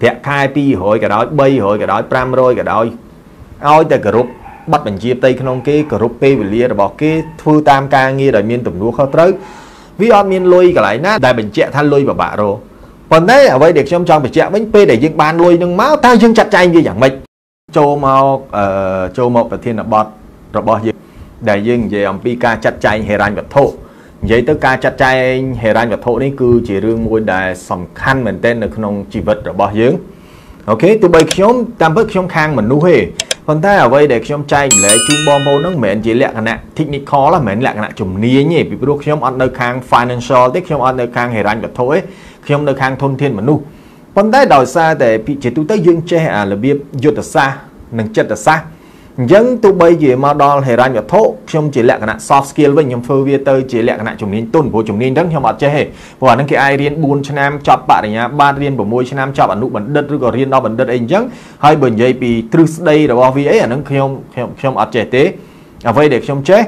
ប្រាក់ខែ200ក៏ដោយ300ក៏ដោយ500ក៏ដោយឲ្យតែគោរពប័ណ្ណបញ្ជាផ្ទៃក្នុងគេគោរពពេលវេលារបស់គេធ្វើតាមការងារដែលមានទំនួលខុសត្រូវវាអត់មានលុយកន្លែងណាដែលបញ្ជាក់ថាលុយពិបាករកប៉ុន្តែអ្វីដែលខ្ញុំចង់បញ្ជាក់វិញពេលដែលយើងបានលុយនឹងមកតើយើងចាត់ចែងវាយ៉ាងម៉េចចូលមកអឺចូលមកប្រធានបទរបស់យើងដែលយើងនិយាយអំពីការចាត់ចែងហិរញ្ញវត្ថុ និយាយទៅការចាត់ចែងហិរញ្ញវត្ថុនេះគឺជារឿងមួយដែលសំខាន់មែនទែននៅក្នុងជីវិតរបស់យើងអូខេទោះបីខ្ញុំតាមពិតខ្ញុំខាងមនុស្សទេប៉ុន្តែអ្វីដែលខ្ញុំចែកម្លែកជូនបងប្អូនហ្នឹងមិនមែនជាលក្ខណៈ technical ទេមិនមែនលក្ខណៈជំនាញទេពីព្រោះខ្ញុំអត់នៅខាង financial ទេខ្ញុំអត់នៅខាងហិរញ្ញវត្ថុទេខ្ញុំនៅខាងធនធានមនុស្សប៉ុន្តែដោយសារតែជាទូទៅយើងចេះអារបៀបយុទ្ធសាស្ត្រនិងចិត្តសាស្ត្រ អញ្ចឹងទោះបីជាមកដល់ហិរញ្ញវត្ថុខ្ញុំជាលក្ខណៈ soft skill វិញខ្ញុំធ្វើវាទៅជាលក្ខណៈជំនាញទុនព្រោះជំនាញហ្នឹងខ្ញុំអត់ចេះទេព្រោះអាហ្នឹងគេអាចរៀន4ឆ្នាំចប់បរិញ្ញាបត្ររៀន6ឆ្នាំចប់អនុបណ្ឌិតឬក៏រៀនដល់បណ្ឌិតអីអញ្ចឹងហើយបើនិយាយពីទ្រឹស្ដីរបស់វាអីអាហ្នឹងខ្ញុំខ្ញុំខ្ញុំអត់ចេះទេអ្វីដែលខ្ញុំចេះ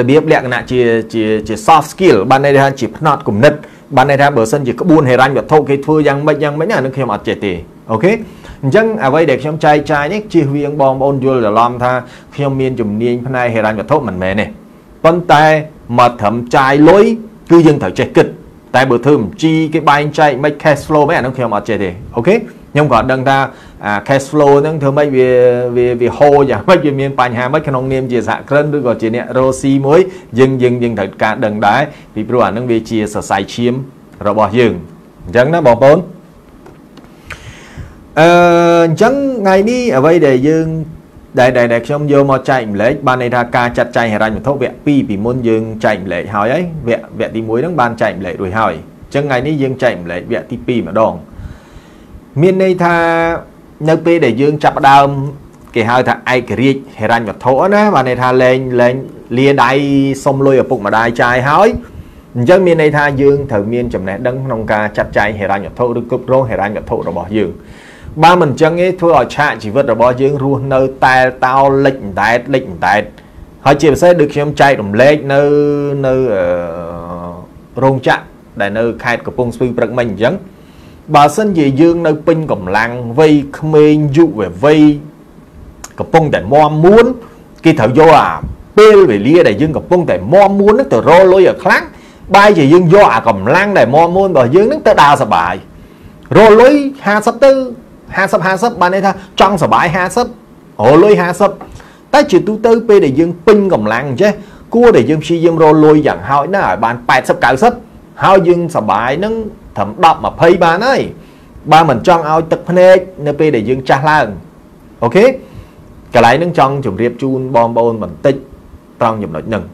របៀបលក្ខណៈជាជាជា soft skill បានន័យថាជាផ្នត់គំនិតបានន័យថាបើសិនជាក្បួនហិរញ្ញវត្ថុគេធ្វើយ៉ាងម៉េចយ៉ាងម៉េចអានឹងខ្ញុំអត់ចេះទេអូខេ អញ្ចឹងអ្វីដែលខ្ញុំចែកចាយនេះជៀសវាងបងប្អូនយល់ច្រឡំថាខ្ញុំមានជំនាញផ្នែកហិរញ្ញវត្ថុមិនមែនទេប៉ុន្តែមកត្រឹមចាយលុយគឺយើងត្រូវចេះគិតតែបើធ្វើបញ្ជីគេបែងចែកមិន cash flow មិនអានោះខ្ញុំអត់ចេះទេអូខេខ្ញុំក៏ដឹងថា cash flow ហ្នឹងធ្វើម៉េចវាវាវាហូរយ៉ាងម៉េចវាមានបញ្ហាម៉េចក្នុងនាមជាសហគ្រិនឬក៏ជាអ្នករស់ស៊ីមួយយើងយើងយើងត្រូវការដឹងដែរពីព្រោះអាហ្នឹងវាជាសរសៃឈាមរបស់យើងអញ្ចឹងណាបងប្អូន អឺអញ្ចឹងថ្ងៃនេះអ្វីដែលយើងដែលដែលខ្ញុំយកមកចែកម្លែកបានន័យថាការចាត់ចែងហិរញ្ញវត្ថុវគ្គ2ពីមុនយើងចែកម្លែកហើយហើយវគ្គវគ្គទី1ហ្នឹងបានចែកម្លែករួចហើយអញ្ចឹងថ្ងៃនេះយើងចែកម្លែកវគ្គទី2ម្ដងមានន័យថានៅពេលដែលយើងចាប់ដើមគេហៅថាឯករាជ្យហិរញ្ញវត្ថុណាបានន័យថាលែងលែងលាដៃសុំលុយឪពុកម្ដាយចាយហើយអញ្ចឹងមានន័យថាយើងត្រូវមានចំណេះដឹងក្នុងការចាត់ចែងហិរញ្ញវត្ថុឬគ្រប់គ្រងហិរញ្ញវត្ថុរបស់យើង បើមិនអញ្ចឹងទេធ្វើឲ្យឆាកជីវិតរបស់យើងរស់នៅតែតោលិចអណ្ដែតលិចអណ្ដែតហើយជាពិសេសដូចខ្ញុំចែករំលែកនៅនៅរោងចក្រដែលនៅខេត្តកំពង់ស្ពឺព្រឹកមិញអញ្ចឹងបើសិនជាយើងនៅពេញកម្លាំងវ័យក្មេងយុវវ័យកំពុងតែមមមួនគេត្រូវយកអាពេលវេលាដែលយើងកំពុងតែមមមួនហ្នឹងទៅរលុយឲ្យខ្លាំងបែរជាយើងយកអាកម្លាំងដែលមមមួនរបស់យើងហ្នឹងទៅដើរសបាយរលុយ50ទៅ 50 50បានន័យថាចង់សបាយ50រលុយ50តែជាទូទៅពេលដែលយើងពេញកម្លាំងចេះគួរដែលយើងព្យាយាមរលុយយ៉ាងហោចណាស់ឲ្យបាន80 90ហើយយើងសបាយនឹងត្រឹម10 20បានហើយបើមិនចង់ឲ្យទឹកភ្នែកនៅពេលដែលយើងចាស់ឡើងអូខេកន្លែងហ្នឹងចង់ជម្រាបជូនបងប្អូនបន្តិចត្រង់ចំណុចហ្នឹង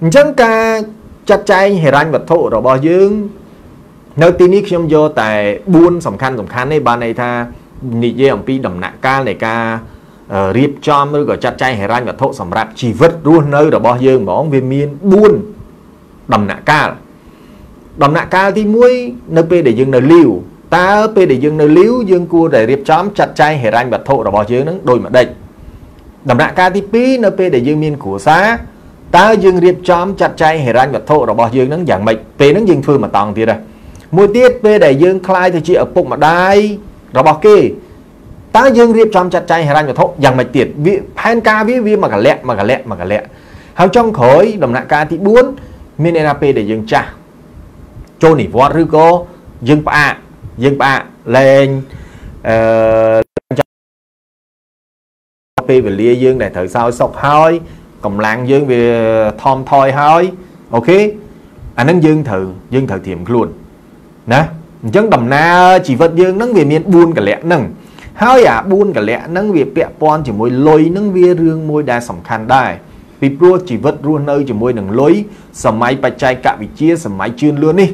អញ្ចឹងការចាត់ចែងហិរញ្ញវត្ថុរបស់យើង នៅទីនេះខ្ញុំយកតែ4សំខាន់សំខាន់នេះបានន័យថានិយាយអំពីដំណាក់កាលនៃការរៀបចំឬក៏ចាត់ចែងហិរញ្ញវត្ថុសម្រាប់ជីវិតរស់នៅរបស់យើងហ្មងវាមាន4ដំណាក់កាលដំណាក់កាលទី1នៅពេលដែលយើងនៅលីវតើពេលដែលយើងនៅលីវយើងគួរតែរៀបចំចាត់ចែងហិរញ្ញវត្ថុរបស់យើងនឹងដូចម្ដេចដំណាក់កាលទី2នៅពេលដែលយើងមានគ្រួសារតើយើងរៀបចំចាត់ចែងហិរញ្ញវត្ថុរបស់យើងនឹងយ៉ាងម៉េចពេលហ្នឹងយើងធ្វើមកតង់ទៀតហើយ មួយទៀតពេលដែលយើងคลายទៅជាឪពុកម្ដាយរបស់គេតើយើងរៀបចំចាត់ចែងហិរញ្ញវត្ថុយ៉ាងម៉េចទៀតវាផែនការវាវាមួយកលៈមួយកលៈមួយកលៈហើយចុងក្រោយដំណាក់កាលទី4មានន័យថាពេលដែលយើងចាស់ចូលនិវត្តន៍ឬក៏យើងផ្អាកយើងផ្អាកលែងអឺពេលវេលាយើងដែលត្រូវសោយសុខហើយកម្លាំងយើងវាថមថយហើយអូខេអានឹងយើងត្រូវយើងត្រូវត្រៀមខ្លួន ណាអញ្ចឹងដំណើរជីវិតយើងហ្នឹងវាមាន4កលៈហ្នឹងហើយអា4កលៈហ្នឹងវាពាក់ព័ន្ធជាមួយលុយហ្នឹងវារឿងមួយដែលសំខាន់ដែរពីព្រោះជីវិតរស់នៅជាមួយនឹងលុយសម័យបច្ចេកវិទ្យាសម័យជឿនលឿននេះ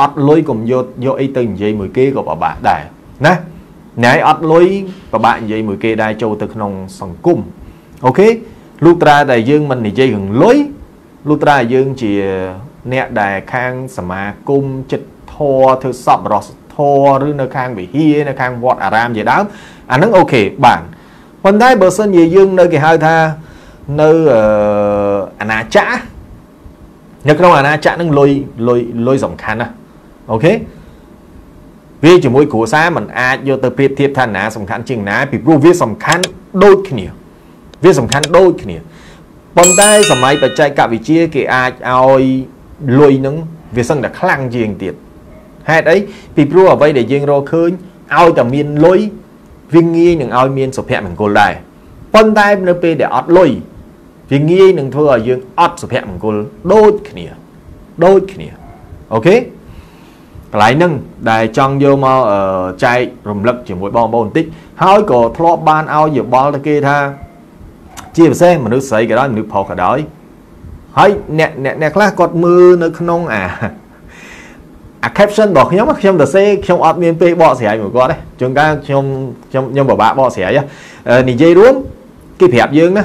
អត់លុយកុំយកយកអីទៅនិយាយមួយគេក៏ពិបាកដែរណាណែអត់លុយពិបាកនិយាយមួយគេដែរចូលទៅក្នុងសង្គមអូខេលុះត្រាតែយើងមិននិយាយរឿងលុយលុះត្រាយើងជាអ្នកដែលខាងសមាគមចិត្ត ធរធ្វើសពរសធរឬនៅខាងវិហារនៅខាងវត្តអារាមជាដើមអាហ្នឹងអូខេបានប៉ុន្តែបើសិនជាយើងនៅគេហៅថានៅអាណាចក្រនៅក្នុងអាណាចក្រហ្នឹងលុយលុយលុយសំខាន់ណាអូខេវាជាមួយគ្រួសារมันអាចយកទៅប្រៀបធៀបថាណាសំខាន់ជាងណាពីព្រោះវាសំខាន់ដូចគ្នា វាសំខាន់ដូចគ្នាប៉ុន្តែសម័យបច្ចេកវិទ្យាគេអាចឲ្យលុយនឹងវាសឹងតែខ្លាំងជាងទៀត ហេតុអីពីព្រោះអ្វីដែលយើងរកឃើញឲ្យតែមានលុយវាងាយនឹងឲ្យមានសុភមង្គលដែរប៉ុន្តែនៅពេលដែលអត់លុយវាងាយនឹងធ្វើឲ្យយើងអត់សុភមង្គលដូចគ្នាដូចគ្នាអូខេកន្លែងហ្នឹងដែលចង់យកមកចែករំលឹកជាមួយបងប្អូនបន្តិចហើយក៏ធ្លាប់បានឲ្យយោបល់ទៅគេថាជាពិសេសមនុស្សស្រីក៏ដោយមនុស្សប្រុសក៏ដោយហើយអ្នកអ្នកអ្នកខ្លះគាត់មើលនៅក្នុងអា អា caption របស់ខ្ញុំខ្ញុំទៅសេខ្ញុំអត់មានពេលបកស្រាយមួយគាត់ទេជួនកាលខ្ញុំខ្ញុំខ្ញុំពិបាកបកស្រាយនិយាយរួមគេប្រាប់យើងណា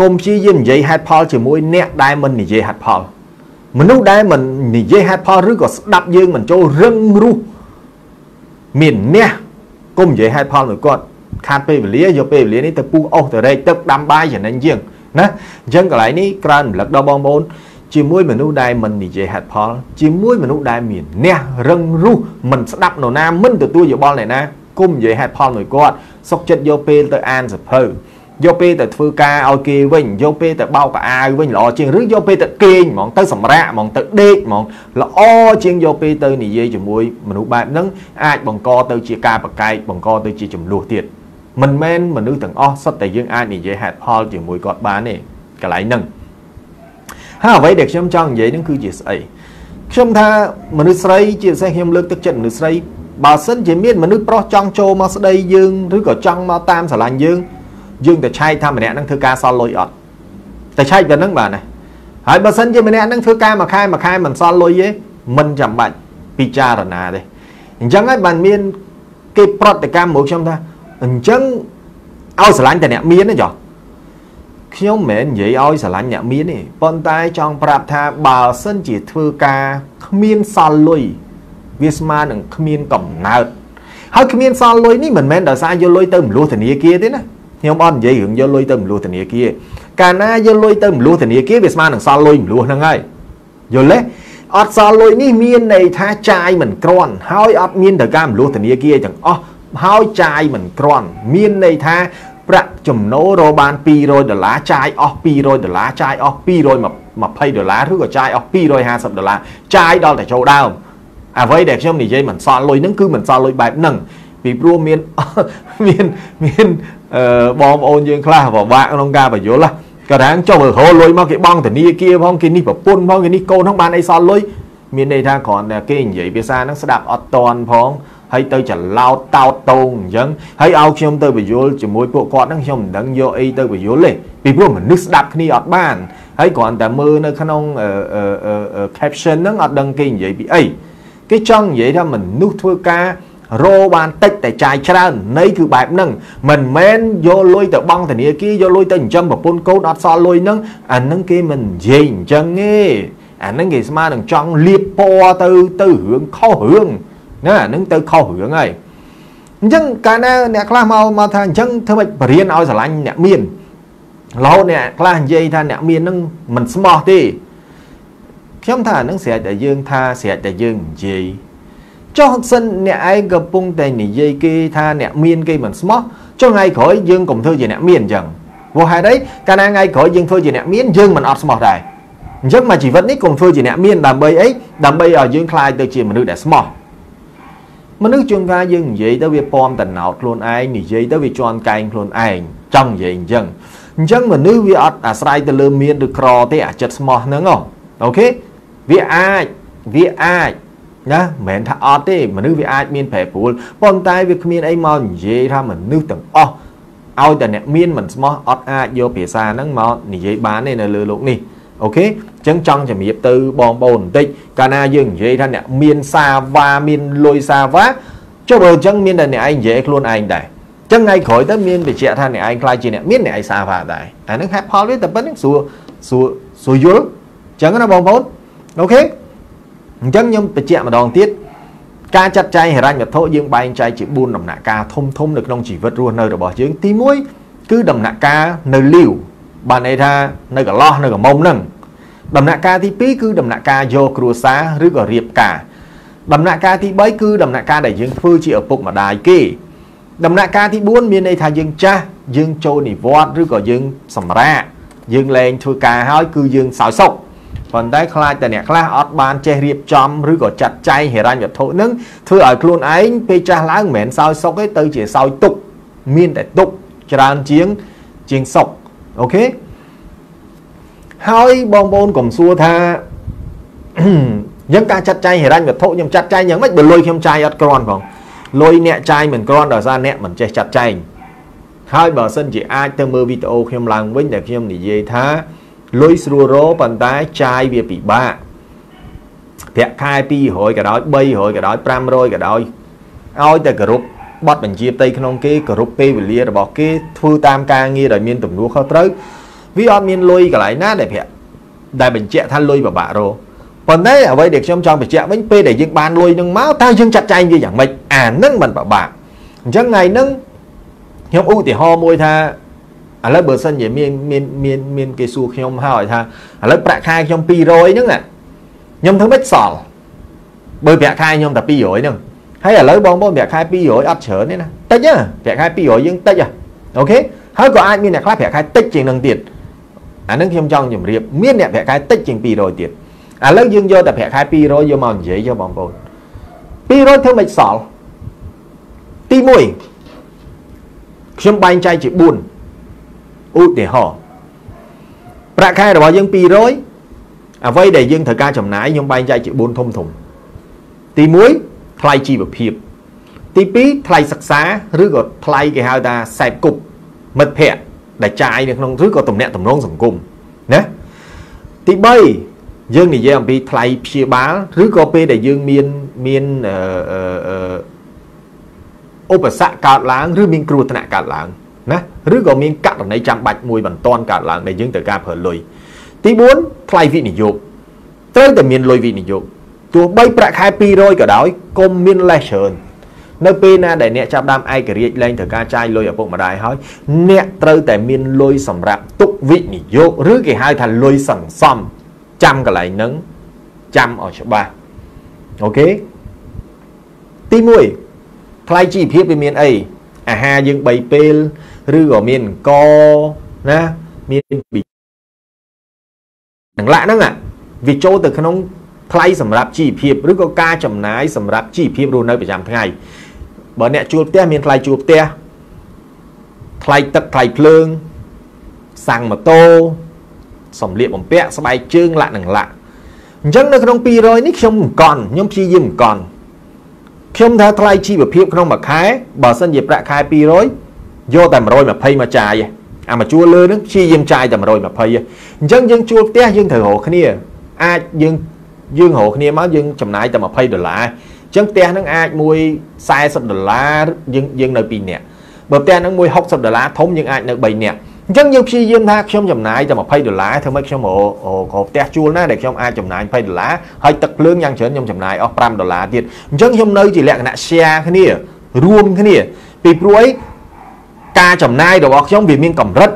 កុំព្យាយាមនិយាយហេតុផលជាមួយអ្នកដែលមិននិយាយហេតុផលមនុស្សដែលមិននិយាយហេតុផលឬក៏ស្ដាប់យើងមិនចូលរឹងរូសមានអ្នកកុំនិយាយហេតុផលមួយគាត់ខាតពេលវេលាយកពេលវេលានេះទៅពុះអស់ទៅរែកទឹកដាំបាយចំណេញជាងណាអញ្ចឹងកន្លែងនេះក្រើនរំលឹកដល់បងប្អូន ជាមួយមនុស្សដែលមិននិយាយហេតុផល ជាមួយមនុស្សដែលមានអ្នករឹងរូសមិនស្ដាប់នរណាមិនទទួលយោបល់អ្នកណាគុំនិយាយហេតុផលមួយគាត់សុកចិត្តយកពេលទៅអានសភៅយកពេលទៅធ្វើការឲ្យគេវិញយកពេលទៅបោកកអាវវិញល្អជាងឬយកពេលទៅគេងហ្មងទៅសម្រាកហ្មងទៅដេកហ្មងល្អជាងយកពេលទៅនិយាយជាមួយមនុស្សបែបហ្នឹងអាចបង្កទៅជាការប្រកែកបង្កទៅជាចំនួនទៀតមិនមែនមនុស្សទាំងអស់សុទ្ធតែយើងអាចនិយាយហេតុផលជាមួយគាត់បានទេកន្លែងហ្នឹង ហើយអ្វីដែលខ្ញុំចង់និយាយហ្នឹងគឺជាស្អីខ្ញុំថាមនុស្សស្រីជាពិសេសខ្ញុំលើកទឹកចិត្តមនុស្សស្រីបើសិនជាមានមនុស្សប្រុសចង់ចូលមកស្ដីយើងឬក៏ចង់មកតាមស្រឡាញ់យើងយើងទៅឆែកថាម្នាក់ហ្នឹងធ្វើការសល់លុយអត់តែឆែកតែហ្នឹងបាទណាហើយបើសិនជាម្នាក់ហ្នឹងធ្វើការមួយខែមួយខែមិនសល់លុយទេមិនចាំបាច់ពិចារណាទេអញ្ចឹងហើយបានមានគេប្រតិកម្មមកខ្ញុំថាអញ្ចឹងឲ្យស្រឡាញ់តែអ្នកមានណាចុះ ខ្ញុំមិនមែននិយាយឲ្យស្រឡាញ់អ្នកមានទេប៉ុន្តែចង់ប្រាប់ថាបើសិនជាធ្វើការគ្មានសល់លុយវាស្មើនឹងគ្មានកំណើតហើយគ្មានសល់លុយនេះមិនមែនដោយសារយកលុយទៅមលុះធនាគារទេណាខ្ញុំអត់និយាយរឿងយកលុយទៅមលុះធនាគារកាលណាយកលុយទៅមលុះធនាគារវាស្មើនឹងសល់លុយមលុះហ្នឹងហើយយល់ទេអត់សល់លុយនេះមានន័យថាចាយមិនក្រាន់ហើយអត់មានត្រូវការមលុះធនាគារទាំងអស់ហើយចាយមិនក្រាន់មានន័យថាប្រាក់ ចំណូលរកបាន200ដុល្លារចាយអស់200ដុល្លារចាយអស់220ដុល្លារឬក៏ចាយអស់250ដុល្លារចាយដល់តែចូលដើមអ្វីដែលខ្ញុំនិយាយមិនសល់លុយហ្នឹងគឺមិនសល់លុយបែបហ្នឹងពីព្រោះមានមានមានបងប្អូនយើងខ្លះពិបាកក្នុងការបញ្យល់ក៏រាំងចុះរហូតលុយមកគេបង់ធនាគារផងគេនេះប្រពន្ធផងគេនេះកូនផងបានអីសល់លុយមានន័យថាគ្រាន់តែគេនិយាយភាសាហ្នឹងស្ដាប់អត់តន់ផង ហើយទៅច្រឡោតតោតតងអញ្ចឹងហើយឲ្យខ្ញុំទៅបញ្យល់ជាមួយពួកគាត់ហ្នឹងខ្ញុំមិនដឹងយកអីទៅបញ្យល់ទេពីព្រោះមនុស្សស្ដាប់គ្នាអត់បានហើយគ្រាន់តែមើលនៅក្នុង caption ហ្នឹងអត់ដឹងគេនិយាយពីអីគេចង់និយាយថាមនុស្សធ្វើការរោបានតិចតែចាយច្រើននៃគឺបែបហ្នឹងមិនមែនយកលុយទៅបង់ធនាគារយកលុយទៅចិញ្ចឹមប្រពន្ធកូនអត់សល់លុយហ្នឹងអាហ្នឹងគេមិននិយាយអញ្ចឹងទេអាហ្នឹងគេស្មើនឹងចង់លៀបពណ៌ទៅទៅរឿងខុសរឿង ណាអាហ្នឹងទៅខុសរឿងហើយអញ្ចឹងកាលណាអ្នកខ្លះមកមកថាអញ្ចឹងធ្វើម៉េចបរៀនឲ្យស្រឡាញ់អ្នកមានរហូតអ្នកខ្លះនិយាយថាអ្នកមានហ្នឹងមិនស្មោះទេខ្ញុំថាអាហ្នឹងស្រេចតែយើងថាស្រេចតែយើងនិយាយចុះសិនអ្នកឯងកំពុងតែនិយាយគេថាអ្នកមានគេមិនស្មោះចុះថ្ងៃក្រោយយើងកុំធ្វើជាអ្នកមានអញ្ចឹងព្រោះហេតុអីកាលណាថ្ងៃក្រោយយើងធ្វើជាអ្នកមានយើងមិនអត់ស្មោះដែរអញ្ចឹងមកជីវិតនេះកុំធ្វើជាអ្នកមានដើម្បីអីដើម្បីឲ្យយើងខ្លាចទៅជាមនុស្សដែលស្មោះ មនុស្សជួនកាលយើងនិយាយទៅវាពំតណោតខ្លួនឯងនិយាយទៅវាជន់កែងខ្លួនឯងចង់និយាយអញ្ចឹងអញ្ចឹងមនុស្សវាអត់អាស្រ័យទៅលើមានឬក្រទេអាចិត្តស្មោះហ្នឹងអូខេវាអាចវាអាចណាមិនមែនថាអត់ទេមនុស្សវាអាចមានប្រែប្រួលប៉ុន្តែវាគ្មានអីមកនិយាយថាមនុស្សទាំងអស់ឲ្យតែអ្នកមានមិនស្មោះអត់អាចយកភាសាហ្នឹងមកនិយាយបានទេនៅលើโลกនេះ អូខេអញ្ចឹងចង់ជំរាបទៅបងប្អូនបន្តិចកាលណាយើងនិយាយថាអ្នកមានសាវ៉ាមានលុយសាវ៉ាចុះបើអញ្ចឹងមានតែអ្នកឯងនិយាយខ្លួនឯងដែរអញ្ចឹងថ្ងៃក្រោយទៅមានបញ្ជាក់ថាអ្នកឯងខ្លាចជាអ្នកមានអ្នកឯងសាវ៉ាដែរអាហ្នឹងហេតុផលវាតែប៉ុណ្្នឹងស្រួលស្រួលស្រួលយល់អញ្ចឹងណាបងប្អូនអូខេអញ្ចឹងខ្ញុំបញ្ជាក់ម្ដងទៀតការចាត់ចែងហិរញ្ញវត្ថុយើងបែងចែកជា4ដំណាក់កាលធំធំនៅក្នុងជីវិតរស់នៅរបស់យើងទី1គឺដំណាក់កាលនៅលីវ បានន័យថានៅកន្លោះនៅកមុំហ្នឹងដំណាក់កាលទី2គឺដំណាក់កាលយកគ្រួសារឬក៏រៀបការដំណាក់កាលទី3គឺដំណាក់កាលដែលយើងធ្វើជាឪពុកម្ដាយគេដំណាក់កាលទី4មានន័យថាយើងចាស់យើងចូលនិវត្តន៍ឬក៏យើងសម្រាកយើងលែងធ្វើការហើយគឺយើងសោយសុខប៉ុន្តែខ្លាចតែអ្នកខ្លះអត់បានចេះរៀបចំឬក៏ចាត់ចែងហិរញ្ញវត្ថុនឹងធ្វើឲ្យខ្លួនឯងពេលចាស់ឡើងមិនមែនសោយសុខទេទៅជាសោយទុកមានតែទុកច្រើនជាងជាងសុខ អូខេហើយបងប្អូនកុំសួរថាយើងការចាត់ចែងហិរញ្ញវត្ថុខ្ញុំចាត់ចែងយ៉ាងម៉េចបើលុយខ្ញុំចាយអត់គ្រាន់ផងលុយអ្នកចាយមិនគ្រាន់ដោយសារអ្នកមិនចេះចាត់ចែងហើយបើសិនជាអាចទៅមើលវីដេអូខ្ញុំឡើងវិញដែលខ្ញុំនិយាយថាលុយស្រួលរប៉ុន្តែចាយវាពិបាកប្រាក់ខែ200ក៏ដោយ300ក៏ដោយ500ក៏ដោយឲ្យតែគោរព បတ်បញ្ជាផ្ទៃក្នុងគេគោរពពេលវេលារបស់គេធ្វើតាមការងារដោយមានទំនួលខុសត្រូវវាអត់មានលុយកន្លែងណាដែលប្រាក់ដែលបញ្ជាក់ថាលុយពិបាករប៉ុន្តែអ្វីដែលខ្ញុំចង់បញ្ជាក់វិញពេលដែលយើងបានលុយនឹងមកតើយើងចាត់ចែងវាយ៉ាងម៉េចអានឹងមិនពិបាកអញ្ចឹងថ្ងៃហ្នឹងខ្ញុំឧទាហរណ៍មួយថាឥឡូវបើសិនជាមានមានមានមានគេសួរខ្ញុំហើយថាឥឡូវប្រាក់ខែខ្ញុំ200ហ្នឹងខ្ញុំធ្វើម៉េចសល់បើប្រាក់ខែខ្ញុំតែ200ហ្នឹង ហើយឥឡូវបងប្អូនប្រាក់ខែ200អត់ច្រើនទេណាតិចណាប្រាក់ខែ200យើងតិចហ៎អូខេហើយក៏អាចមានអ្នកខ្លះប្រាក់ខែតិចជាងនឹងទៀតអានឹងខ្ញុំចង់ជម្រាបមានអ្នកប្រាក់ខែតិចជាង200ទៀតឥឡូវយើងយកតែប្រាក់ខែ200យកមកនិយាយចុះបងប្អូន200ធ្វើមិនសល់ទី1ខ្ញុំបែងចែកជា4ឧទាហរណ៍ប្រាក់ខែរបស់យើង200អ្វីដែលយើងត្រូវការចំណាយខ្ញុំបែងចែកជា4ធំធំទី1 ថ្លៃជីវភាព ទី2ថ្លៃសិក្សាឬក៏ថ្លៃគេហៅថាសែបគប់មិត្តភ័ក្តិដែលចាយនៅក្នុងឬក៏ទំនាក់ទំនងសង្គមណាទី3យើងនិយាយអំពីថ្លៃព្យាបាលឬក៏ពេលដែលយើងមានមានអឺឧបសគ្គកើតឡើងឬមានគ្រោះថ្នាក់កើតឡើងណាឬក៏មានករណីចាំបាច់មួយបន្ទាន់កើតឡើងដែលយើងត្រូវការប្រើលុយទី4ថ្លៃវិនិយោគត្រូវតែមានលុយវិនិយោគ ទោះបីប្រាក់ខែ200ក៏ដោយកុំមានលេសច្រើននៅពេលណាដែលអ្នកចាប់ដើមឯករាជ្យលែងត្រូវការចាយលុយឪពុកម្ដាយហើយអ្នកត្រូវតែមានលុយសម្រាប់ទុកវិនិយោគឬគេហៅថាលុយសន្សំចាំកន្លែងហ្នឹងចាំឲ្យច្បាស់អូខេទី1ថ្លៃជីវភាពវាមានអីអាហារយើង3ពេលឬក៏មានអង្គណាមាននឹងឡាក់ហ្នឹងវាចូលទៅក្នុង ថ្លៃសម្រាប់ជីវភាពឬក៏ការចំណាយសម្រាប់ជីវភាពរស់នៅប្រចាំថ្ងៃបើអ្នកជួលផ្ទះមានថ្លៃជួលផ្ទះថ្លៃទឹកថ្លៃភ្លើងសាំងម៉ូតូសម្លៀកបំពាក់ស្បែកជើងលាក់នឹងលាក់អញ្ចឹងនៅក្នុង200នេះខ្ញុំមិនកន់ខ្ញុំព្យាយាមមិនកន់ខ្ញុំថាថ្លៃជីវភាពក្នុងមួយខែបើសិនជាប្រាក់ខែ200យកតែ120មកចាយអាមកជួលលើនឹងព្យាយាមចាយតែ120អញ្ចឹងយើងជួលផ្ទះយើងត្រូវរកគ្នាអាចយើង យើងរកគ្នាមកយើងចំណាយតែ20ដុល្លារចឹងផ្ទះហ្នឹងអាចមួយ40ដុល្លារយើងយើងនៅ2នាក់បើផ្ទះហ្នឹងមួយ60ដុល្លារធំយើងអាចនៅ3នាក់អញ្ចឹងយើងព្យាយាមថាខ្ញុំចំណាយតែ20ដុល្លារធ្វើម៉េចខ្ញុំរកផ្ទះជួលណាដែលខ្ញុំអាចចំណាយ20ដុល្លារហើយទឹកភ្លើងយ៉ាងច្រើនខ្ញុំចំណាយអស់5ដុល្លារទៀតអញ្ចឹងខ្ញុំនៅជាលក្ខណៈ share គ្នារួមគ្នា ពីព្រោះអីការចំណាយរបស់ខ្ញុំវាមានកម្រិត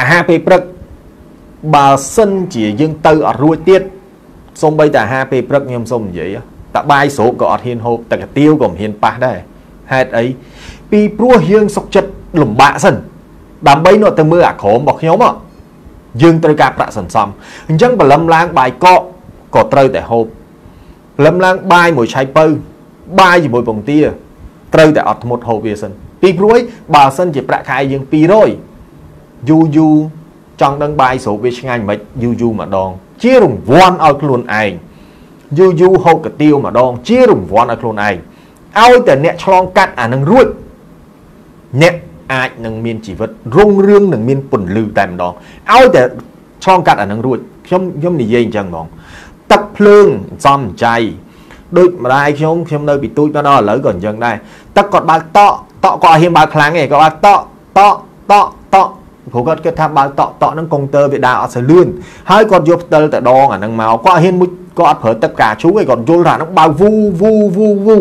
អាហារពេលព្រឹកបើសិនជាយើងទៅអត់រួចទៀត សូម្បីតែអាហារពេលព្រឹកខ្ញុំសូមនិយាយតបាយស្រូបក៏អត់ហ៊ានហូបទឹកកាទៀវក៏មិនហ៊ានប៉ះដែរហេតុអីពីព្រោះយើងសុកចិត្តលំបាកសិនដើម្បីនោះទៅមើលអាក្រមរបស់ខ្ញុំយើងត្រូវការប្រាក់សន្សំអញ្ចឹងបលឹមឡើងបាយកកក៏ត្រូវតែហូបបលឹមឡើងបាយមួយឆៃពៅបាយជាមួយពងទាត្រូវតែអត់ធ្មត់ហូបវាសិនពីព្រោះបើសិនជាប្រាក់ខែយើង200យូយូចង់ដឹងបាយស្រូបវាឆ្ងាញ់មិនយូយូម្ដង ជារង្វាន់ឲ្យខ្លួនឯងយូរយូរហូបកាទៀវម្ដង ជារង្វាន់ឲ្យខ្លួនឯងឲ្យតែអ្នកឆ្លងកាត់អានឹងរួចអ្នកអាចនឹងមានជីវិតរុងរឿងនឹងមានពន្លឺតែម្ដងឲ្យតែឆ្លងកាត់អានឹងរួចខ្ញុំខ្ញុំនិយាយអញ្ចឹងហ្មងទឹកភ្លើងសំចៃដូចម្ដាយខ្ញុំខ្ញុំនៅពីទូចមកដល់ឥឡូវក៏អញ្ចឹងដែរទឹកគាត់បើកតក់តក់គាត់អត់ហ៊ានបើកខ្លាំងទេគាត់បើកតក់តក់តក់តក់ ព្រោះគាត់គិតថាបើកតក់តក់ហ្នឹងកុងទ័រវាដើរអត់សូវលឿនហើយគាត់យកផ្តិលទៅដងអាហ្នឹងមកគាត់ហ៊ានមុជគាត់អត់ប្រើទឹកកាជូឯងគាត់យល់ថាហ្នឹងបើវូវូវូវូ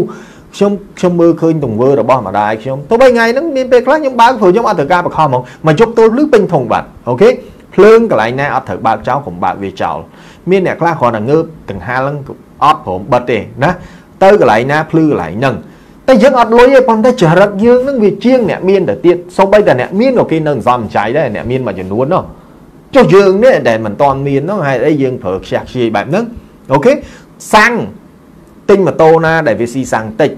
ខ្ញុំខ្ញុំមើលឃើញទង្វើរបស់ម្ដាយខ្ញុំទោះបីថ្ងៃហ្នឹងមានពេលខ្លះខ្ញុំបើកព្រោះខ្ញុំអត់ត្រូវការបខំហ្មងមកយកទល់លឺពេញធុងបាត់អូខេភ្លើងកន្លែងណាអត់ត្រូវបើកចោលកុំបើកវាចោលមានអ្នកខ្លះគ្រាន់តែងើបដង្ហាលអត់ព្រមបិទទេណាទៅកន្លែងណាភ្លឺកន្លែងហ្នឹង តែយើងអត់លុយទេប៉ុន្តែចរិតយើងនឹងវាជាងអ្នកមានទៅទៀតសូម្បីតែអ្នកមានក៏គេនៅសំចៃដែរអ្នកមានមួយចំនួននោះចុះយើងនេះដែលមិនតន់មាននោះហេតុអីយើងប្រើខ្ជះខ្ជាយបែបហ្នឹងអូខេសាំងទិញម៉ូតូណាដែលវាស៊ីសាំងតិច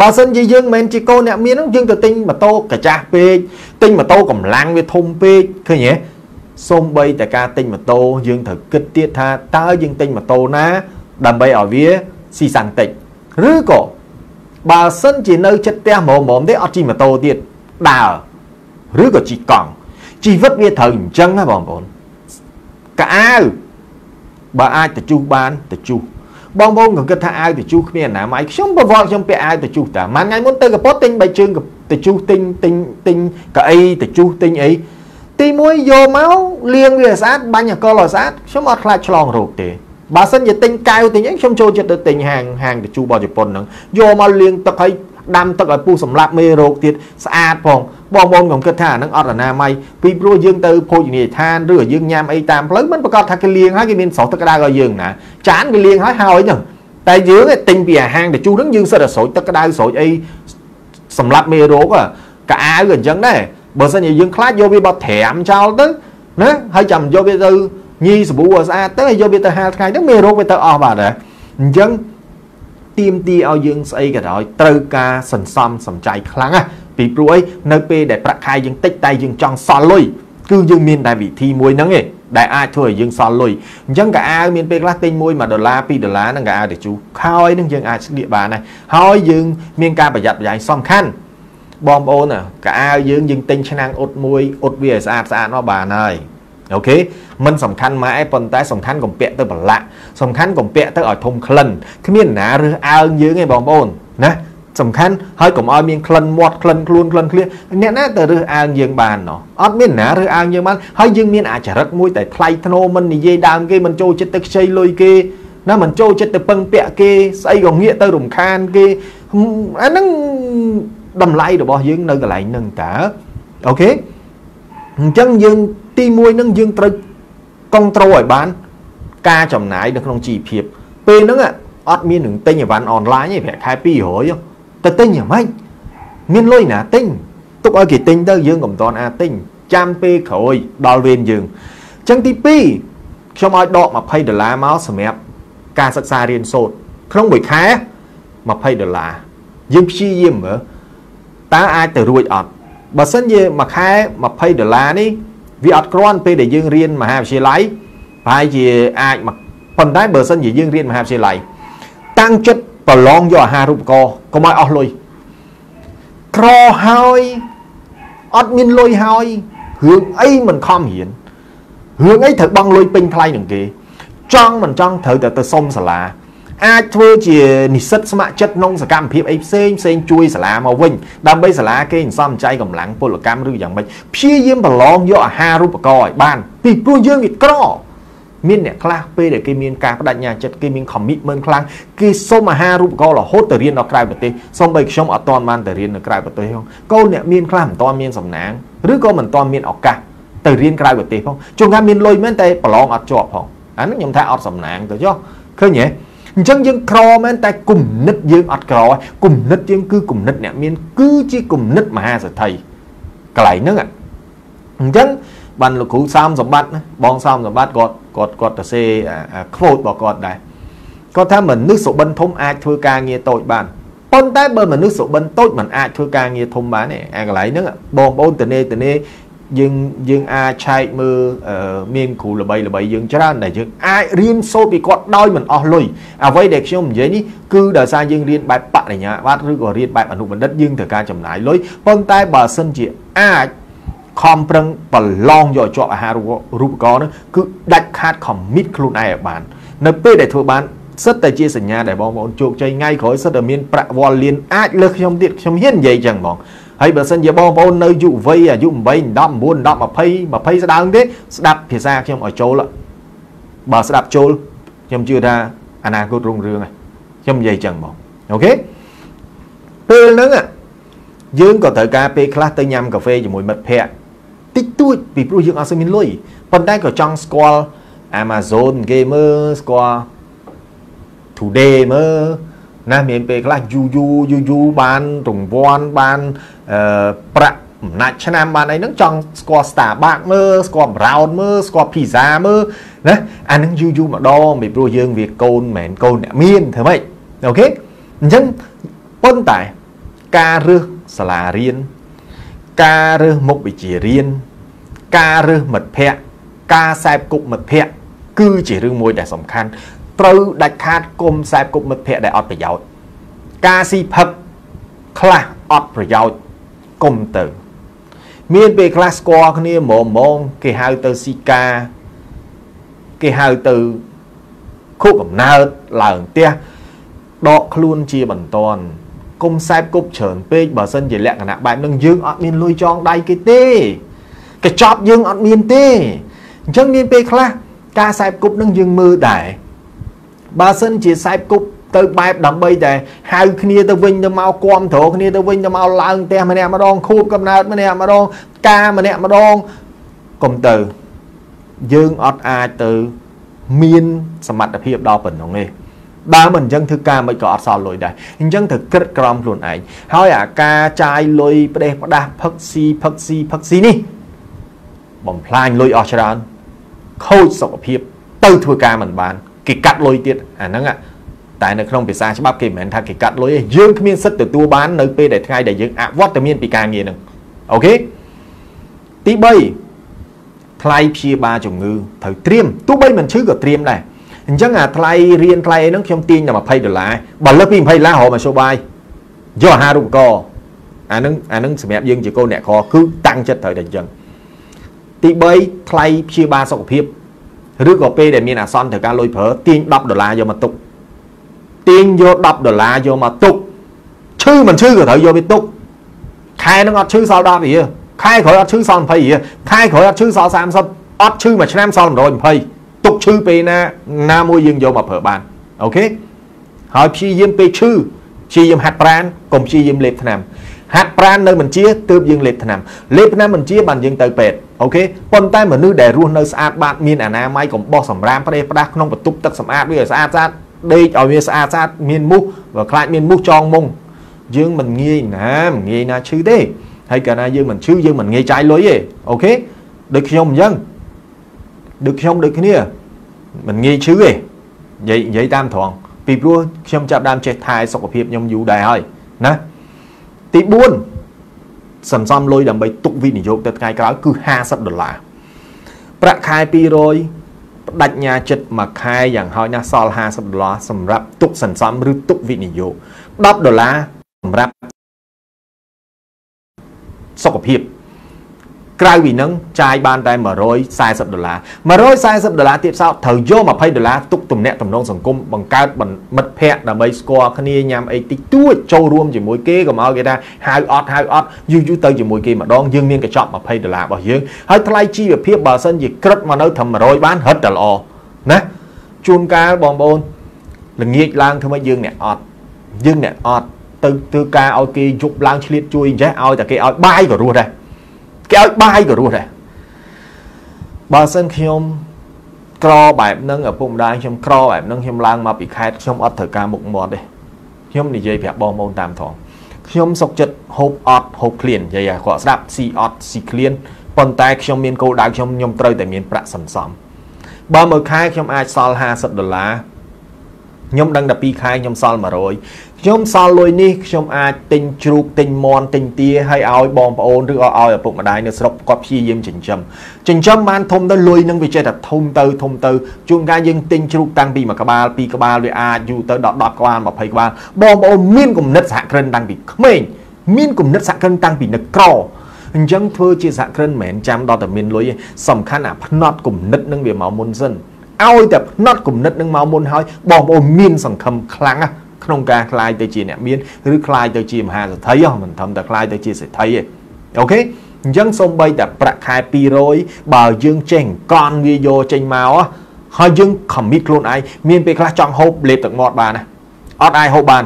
បើសិនជាយើងមិនមែនជាកូនអ្នកមាននោះយើងទៅទិញម៉ូតូកាចាស់ពេកទិញម៉ូតូកម្លាំងវាធំពេកឃើញទេសូម្បីតែការទិញម៉ូតូយើងត្រូវគិតទៀតថាតើយើងទិញម៉ូតូណា ដើម្បីឲ្យវាស៊ីសាំងតិចឬក៏ បើសិនជានៅចិត្តផ្ទះហ្មងៗទេអត់ជិះម៉ូតូទៀតដើរឬក៏ជិះកង់ជីវិតវាត្រូវអញ្ចឹងណាបងប្អូនកៅអាវបើអាចទៅជុះបានទៅជុះបងប្អូនក៏គិតថាអាវទៅជុះគ្មានណាម៉ៃខ្ញុំប្រវល់ខ្ញុំពាក់អាវទៅជុះតាមួយថ្ងៃមុនទៅកពតទិញបីជើងទៅជុះទិញទិញទិញកៅអីទៅជុះទិញអីទី1យកមកលាងវាស្អាតបាញ់អកលឲ្យស្អាតខ្ញុំអត់ខ្លាចឆ្លងរោគទេ បើសិនជាទិញកៅទិញអីខ្ញុំចូលចិត្តទៅទិញហាងហាងទៅជូរបស់ជប៉ុនហ្នឹងយកមកលាងទឹកឲ្យដាំទឹកឲ្យពុះសម្លាប់មេរោគទៀតស្អាតផងបងប្អូនខ្ញុំគិតថាអាហ្នឹងអត់អនាម័យពីព្រោះយើងទៅភោជនីយដ្ឋានឬយើងញ៉ាំអីតាមផ្លូវមិនប្រកាសថាគេលាងហើយគេមានស្រោះទឹកក្តៅឲ្យយើងណាចានគេលាងហើយហើយហ្នឹងតែយើងទិញពីអាហាងទៅជូរហ្នឹងយើងសិតតែស្រោចទឹកក្តៅស្រោចអីសម្លាប់មេរោគកៅអាវក៏អញ្ចឹងដែរបើសិនជាយើងខ្លាចយកវាបត់ត្រាំចោលទៅណាហើយចាំយកវាទៅ ញីសាប៊ូឲ្យស្អាតទៅយកវាទៅហាលថ្ងៃទៅមេរោគវាទៅអស់បាត់ហើយអញ្ចឹងទៀមទីឲ្យយើងស្អីក៏ដោយត្រូវការសន្សំសំចៃខ្លាំងណាពីព្រោះអីនៅពេលដែលប្រាក់ខែយើងតិចតែយើងចង់សល់លុយគឺយើងមានតែវិធីមួយហ្នឹងឯងដែលអាចធ្វើឲ្យយើងសល់លុយអញ្ចឹងកៅអាវមានពេលខ្លះទិញមួយ1ដុល្លារ2ដុល្លារហ្នឹងកៅអាវទៅជូខោយហ្នឹងយើងអាចស្លៀកបានដែរហើយយើងមានការប្រយ័ត្នប្រយែងសំខាន់បងប្អូនកៅអាវយើងយើងទិញឆ្នាំងអ៊ុតមួយអ៊ុតវាឲ្យស្អាតស្អាតមកបានហើយ អូខេมันសំខាន់ម៉ែប៉ុន្តែសំខាន់កំពាក់ទៅប្រឡាក់សំខាន់កំពាក់ទៅឲ្យធំក្លិនគ្មានណារើសអើងយើងទេបងប្អូនណាសំខាន់ហើយកុំឲ្យមានក្លិនមាត់ក្លិនខ្លួនក្លិនឃ្លៀអ្នកណាទៅរើសអើងយើងបានណោះអត់មានណារើសអើងយើងបានហើយយើងមានអាចរិតមួយតែថ្លៃធ្នូមិននិយាយដើមគេមិនចូលចិត្តទៅខ្ចីលុយគេណាមិនចូលចិត្តទៅពឹងពាក់គេស្អីក៏ងាកទៅរំខានគេអាហ្នឹងតម្លៃរបស់យើងនៅកន្លែងហ្នឹងតើអូខេអញ្ចឹងយើង ទី1នឹងយើងត្រូវកុងត្រូលឲ្យបាន ការចំណាយនៅក្នុងជីវភាព ពេលហ្នឹងអត់មាននឹងទិញអីវ៉ាន់អនឡាញទេប្រាក់ខែ200ទៅទិញយ៉ាងម៉េចមានលុយណាទិញទុកឲ្យគេទិញទៅយើងកុំតន់អាចទិញចាំពេលក្រោយដល់វេនយើងអញ្ចឹងទី2ខ្ញុំឲ្យដក20ដុល្លារមកសម្រាប់ការសិក្សារៀនសូត្រក្នុងមួយខែ20ដុល្លារយើងព្យាយាមមើលតើអាចទៅរួចអត់បើសិនជាមួយខែ20ដុល្លារនេះ វាអត់គ្រាន់ពេលដែលយើងរៀនមហាវិទ្យាល័យប្រហែលជាអាចប៉ុន្តែបើសិនជាយើងរៀនមហាវិទ្យាល័យតាំងចិត្តប្រឡងយកអាហារូបករណ៍កុំឲ្យអស់លុយក្រហើយអត់មានលុយហើយរឿងអីមិនខំរៀនរឿងអីត្រូវបង់លុយពេញថ្លៃនឹងគេ ចង់មិនចង់ត្រូវតែទៅសុំសាលា អាចធ្វើជានិស្សិតស្ម័គ្រចិត្តក្នុងសកម្មភាពអីផ្សេងផ្សេងជួយសាលាមកវិញដើម្បីសាលាគេសន្សំចៃកម្លាំងពលកម្មឬយ៉ាងម៉េចព្យាយាមប្រឡងយកអាហារូបករណ៍ឲ្យបាន ពីព្រោះយើងវាក្រមានអ្នកខ្លះពេលដែលគេមានការបដិញ្ញាចិត្តគេមាន commitment ខ្លាំងគេសុំអាហារូបករណ៍រហូតទៅរៀនដល់ក្រៅប្រទេសសូម្បីខ្ញុំអត់ទាន់បានទៅរៀននៅក្រៅប្រទេសផងកូនអ្នកមានខ្លះមិនទាន់មានសំណាងឬក៏មិនទាន់មានឱកាសទៅរៀនក្រៅប្រទេសផងជួនកាលមានលុយមែនតែប្រឡងអត់ជាប់ផងអានេះខ្ញុំថាអត់សំណាងទៅចុះឃើញទេ អញ្ចឹងយើងក្រមែនតែគុណិតយើងអត់ក្រគុណិតយើងគឺគុណិតអ្នកមានគឺជាគុណិតមហាសេដ្ឋីកន្លែងហ្នឹងអញ្ចឹងបានលោកគ្រូសោមសម្បត្តិបងសោមសម្បត្តិគាត់គាត់គាត់ទៅសេខ្វូតរបស់គាត់ដែរគាត់ថាមនុស្សសុបិនធំអាចធ្វើការងារតូចបានប៉ុន្តែបើមនុស្សសុបិនតូចមិនអាចធ្វើការងារធំបានទេអាកន្លែងហ្នឹងបងប្អូនតនេតនេ យើងយើងអាចឆែកមើលមានគ្រូល្បីល្បីយើងច្រើនដែលយើងអាចរៀនសូត្រពីគាត់ដោយមិនអស់លុយអ្វីដែលខ្ញុំនិយាយនេះគឺដោយសារយើងរៀនបែបបរិញ្ញាបត្រឬក៏រៀនបែបអនុបណ្ឌិតយើងត្រូវការចំណាយលុយប៉ុន្តែបើសិនជាអាចខំប្រឹងប្រឡងយកជាប់អាហារូបករណ៍នោះគឺដាច់ខាត commit ខ្លួនឯងឲ្យបាន នៅពេលដែលធ្វើបានសិតតែជាសញ្ញាដែលបងប្អូនជោគជ័យថ្ងៃក្រោយសិតតែមានប្រាក់វល់លៀនអាចលើសខ្ញុំទៀតខ្ញុំហ៊ាននិយាយចឹងហ្មង ហើយបើសិនជាបងប្អូននៅយុវ័យអាយុ8 10 9 10 20 20ស្ដើងទេស្ដាប់ភាសាខ្ញុំឲ្យចូលបើស្ដាប់ចូលខ្ញុំជឿថាអនាគតរុងរឿងខ្ញុំនិយាយចឹងបងអូខេពេលហ្នឹងយើងក៏ត្រូវការពេលខ្លះទៅញ៉ាំកាហ្វេជាមួយមិត្តភ័ក្តិតិចតួចពីព្រោះយើងអត់សូវមានលុយប៉ុន្តែក៏ចង់ស្គាល់ Amazon គេមើលស្គាល់ Today មើល ណាមានពេលខ្លះយូយូយូយូបានរង្វាន់បានអឺប្រាក់អំណាចឆ្នាំបានអីហ្នឹងចង់ស្គាល់ Starbucks មើលស្គាល់ Brown មើលស្គាល់ Pizza មើលណាអាហ្នឹងយូយូម្ដងពីព្រោះយើងវាកូនមិនមែនកូនអ្នកមានធ្វើម៉េចអូខេអញ្ចឹងប៉ុន្តែការរើសសាលារៀនការរើសមុខវិជ្ជារៀនការរើសមិត្តភ័ក្តិការសែបគប់មិត្តភ័ក្តិគឺជារឿងមួយដែលសំខាន់ ត្រូវដាច់ខាតគុំសែបគប់មិត្តភ័ក្តិដែលអត់ប្រយោជន៍ការស៊ីផឹកខ្លះអត់ប្រយោជន៍គុំទៅ មានពេលខ្លះស្គាល់គ្នាហ្មងហ្មងគេហៅទៅស៊ីកាគេហៅទៅខុសកំណើតឡើងផ្ទះដកខ្លួនជាបន្ទាន់គុំសែបគប់ច្រើនពេកបើសិនជាលក្ខណៈបែបហ្នឹងយើងអត់មានលុយចងដៃគេទេកញ្ចប់យើងអត់មានទេអញ្ចឹងមានពេលខ្លះការសែបគប់នឹងយើងមើលដែរ បើសិនជាសែបគប់ទៅបែបដើម្បីតែហៅគ្នាទៅវិញទៅមកគាំទ្រគ្នាទៅវិញទៅមកឡើងផ្ទះម្នាក់ម្ដងខួបកំណើតម្នាក់ម្ដងការម្នាក់ម្ដងកុំទៅយើងអត់អាចទៅមានសមត្ថភាពដល់ប៉ុណ្ណឹងទេបើមិនអញ្ចឹងធ្វើការមិនក៏អត់សល់លុយដែរអញ្ចឹងត្រូវគិតក្រំខ្លួនឯងហើយអាការចាយលុយផ្ដេសផ្ដាស់ផឹកស៊ីផឹកស៊ីផឹកស៊ីនេះបំផ្លាញលុយអស់ច្រើនខូចសុខភាព ទៅធ្វើការមិនបាន គេកាត់លុយទៀតអាហ្នឹងតែនៅក្នុងភាសាច្បាប់គេមិនមែនថាគេកាត់លុយទេយើងគ្មានសិទ្ធិទទួលបាននៅពេលដែលថ្ងៃដែលយើងអវត្តមានពីការងារហ្នឹងអូខេទី3ថ្លៃព្យាបាលជំងឺត្រូវត្រៀមទោះបីមិនឈឺក៏ត្រៀមដែរអញ្ចឹងអាថ្លៃរៀនថ្លៃអីហ្នឹងខ្ញុំទាញតែ20ដុល្លារបើលើសពី20ដុល្លាររកមកសូបាយយកអាហារូបករណ៍អាហ្នឹងអាហ្នឹងសម្រាប់យើងជាកូនអ្នកខគឺតាំងចិត្តត្រូវតែអញ្ចឹងទី3ថ្លៃព្យាបាលសុខភាព ឬក៏ពេលដែលមានអាសន្នត្រូវការលុយប្រើទាញ10ដុល្លារយកមកទុកទាញយក10ដុល្លារយកមកទុកឈឺមិនឈឺក៏ត្រូវយកវាទុកខែនឹងអត់ឈឺសល់10រៀលខែក្រោយអត់ឈឺសល់20រៀលខែក្រោយអត់ឈឺសល់30អត់ឈឺមួយឆ្នាំសល់120ទុកឈឺពេលណាណាមួយយើងយកមកប្រើបានអូខេហើយព្យាយាមពេលឈឺព្យាយាមហាត់ប្រាណកុំព្យាយាមលេបថ្នាំ ហាត់ប្រាណនៅបញ្ជាទើបយើងលេបថ្នាំលេបថ្នាំបញ្ជាបានយើងទៅពេទ្យអូខេប៉ុន្តែមនុស្សដែលរស់នៅស្អាតបាតមានអនាម័យកុំបោះសម្រាមផ្ដេសផ្ដាស់ក្នុងបន្ទប់ទឹកសម្អាតវាឲ្យស្អាតស្អាតដេកឲ្យវាស្អាតស្អាតមានមូសបើខ្លាចមានមូសចងមុងយើងមិនងាយណាមិនងាយណាឈឺទេហើយកាលណាយើងមិនឈឺយើងមិនងាយចាយលុយទេអូខេដូចខ្ញុំអញ្ចឹងដូចខ្ញុំដូចគ្នាមិនងាយឈឺទេនិយាយនិយាយតាមត្រង់ពីព្រោះខ្ញុំចាប់ដើមចេះថែសុខភាពខ្ញុំយូរដែរហើយណា ទី4សន្សំលុយដើម្បីទុកវិនិយោគទៅថ្ងៃក្រោយគឺ50ដុល្លារប្រាក់ខែ200បដិញ្ញាចិត្តមួយខែយ៉ាងហោចណាស់សល់50ដុល្លារសម្រាប់ទុកសន្សំឬទុកវិនិយោគ10ដុល្លារសម្រាប់សុខភាព ក្រៅពីនឹងចាយបានតែ140ដុល្លារ140ដុល្លារទៀតសោតត្រូវយក20ដុល្លារទុកទំនាក់ទំនងសង្គមបង្កើតមិត្តភ័ក្តិដើម្បីស្គាល់គ្នាញ៉ាំអីតិចតួចចូលរួមជាមួយគេកុំឲ្យគេថាហៅអត់ហៅអត់យូរយូរទៅជាមួយគេម្ដងយើងមានកញ្ចប់20ដុល្លាររបស់យើងហើយថ្លៃជីវភាពបើសិនជាក្រឹតមកនៅត្រឹម100បានរឹតតែល្អណាជួនកាលបងប្អូនល្ងាចឡើងធ្វើម៉េចយើងអ្នកអត់យើងអ្នកអត់ទៅធ្វើការឲ្យគេយប់ឡើងឆ្លៀតជួយអញ្ចេះឲ្យតែគេឲ្យបាយក៏រស់ដែរ គេឲ្យបាយក៏រស់ដែរបើសិនខ្ញុំក្របែបហ្នឹងឪពុកម្ដាយខ្ញុំក្របែបហ្នឹងខ្ញុំឡើងមកពីខេត្តខ្ញុំអត់ត្រូវការមុខមាត់ទេខ្ញុំនិយាយប្រាប់បងប្អូនតាមត្រង់ខ្ញុំសុកចិត្តហូបអត់ហូបឃ្លាននិយាយឲ្យគាត់ស្ដាប់ស៊ីអត់ស៊ីឃ្លានប៉ុន្តែខ្ញុំមានគោលដៅខ្ញុំខ្ញុំត្រូវតែមានប្រាក់សន្សំបើមួយខែខ្ញុំអាចសល់50ដុល្លារ ខ្ញុំដឹងតែ2ខែខ្ញុំសល់100ខ្ញុំសល់លុយនេះខ្ញុំអាចទិញជ្រូកទិញមាន់ទិញទាឲ្យឲ្យបងប្អូនឬក៏ឲ្យឪពុកម្ដាយនៅស្រុកគាត់ព្យាយាមចិញ្ចឹមចិញ្ចឹមបានធំទៅលុយនឹងវាចេះតែធំទៅធំទៅជួនកាលយើងទិញជ្រូកតាំងពីមួយក្បាលពីរក្បាលវាអាចយូរទៅដល់10ក្បាល20ក្បាលបងប្អូនមានគំនិតសហគ្រិនតាំងពីក្មេងមានគំនិតសហគ្រិនតាំងពីនៅក្រអញ្ចឹងធ្វើជាសហគ្រិនមិនមែនចាំដល់តែមានលុយទេសំខាន់អាផ្នត់គំនិតនឹងវាមកមុនសិន ឲ្យតែផ្នត់គំនិតនឹងមកមុនហើយបងប្អូនមានសង្ឃឹមខ្លាំងណាស់ក្នុងការคลายទៅជាអ្នកមានឬคลายទៅជាមហាសេដ្ឋីមិនត្រឹមតែคลายទៅជាសេដ្ឋីទេអូខេអញ្ចឹងសូម្បីតែប្រាក់ខែ200បើយើងចេះកន់វាយកចេញមកហើយយើងខំមីតខ្លួនឯងមានពេលខ្លះចង់ហូបលេបទឹកមាត់បានណាអត់អាចហូបបាន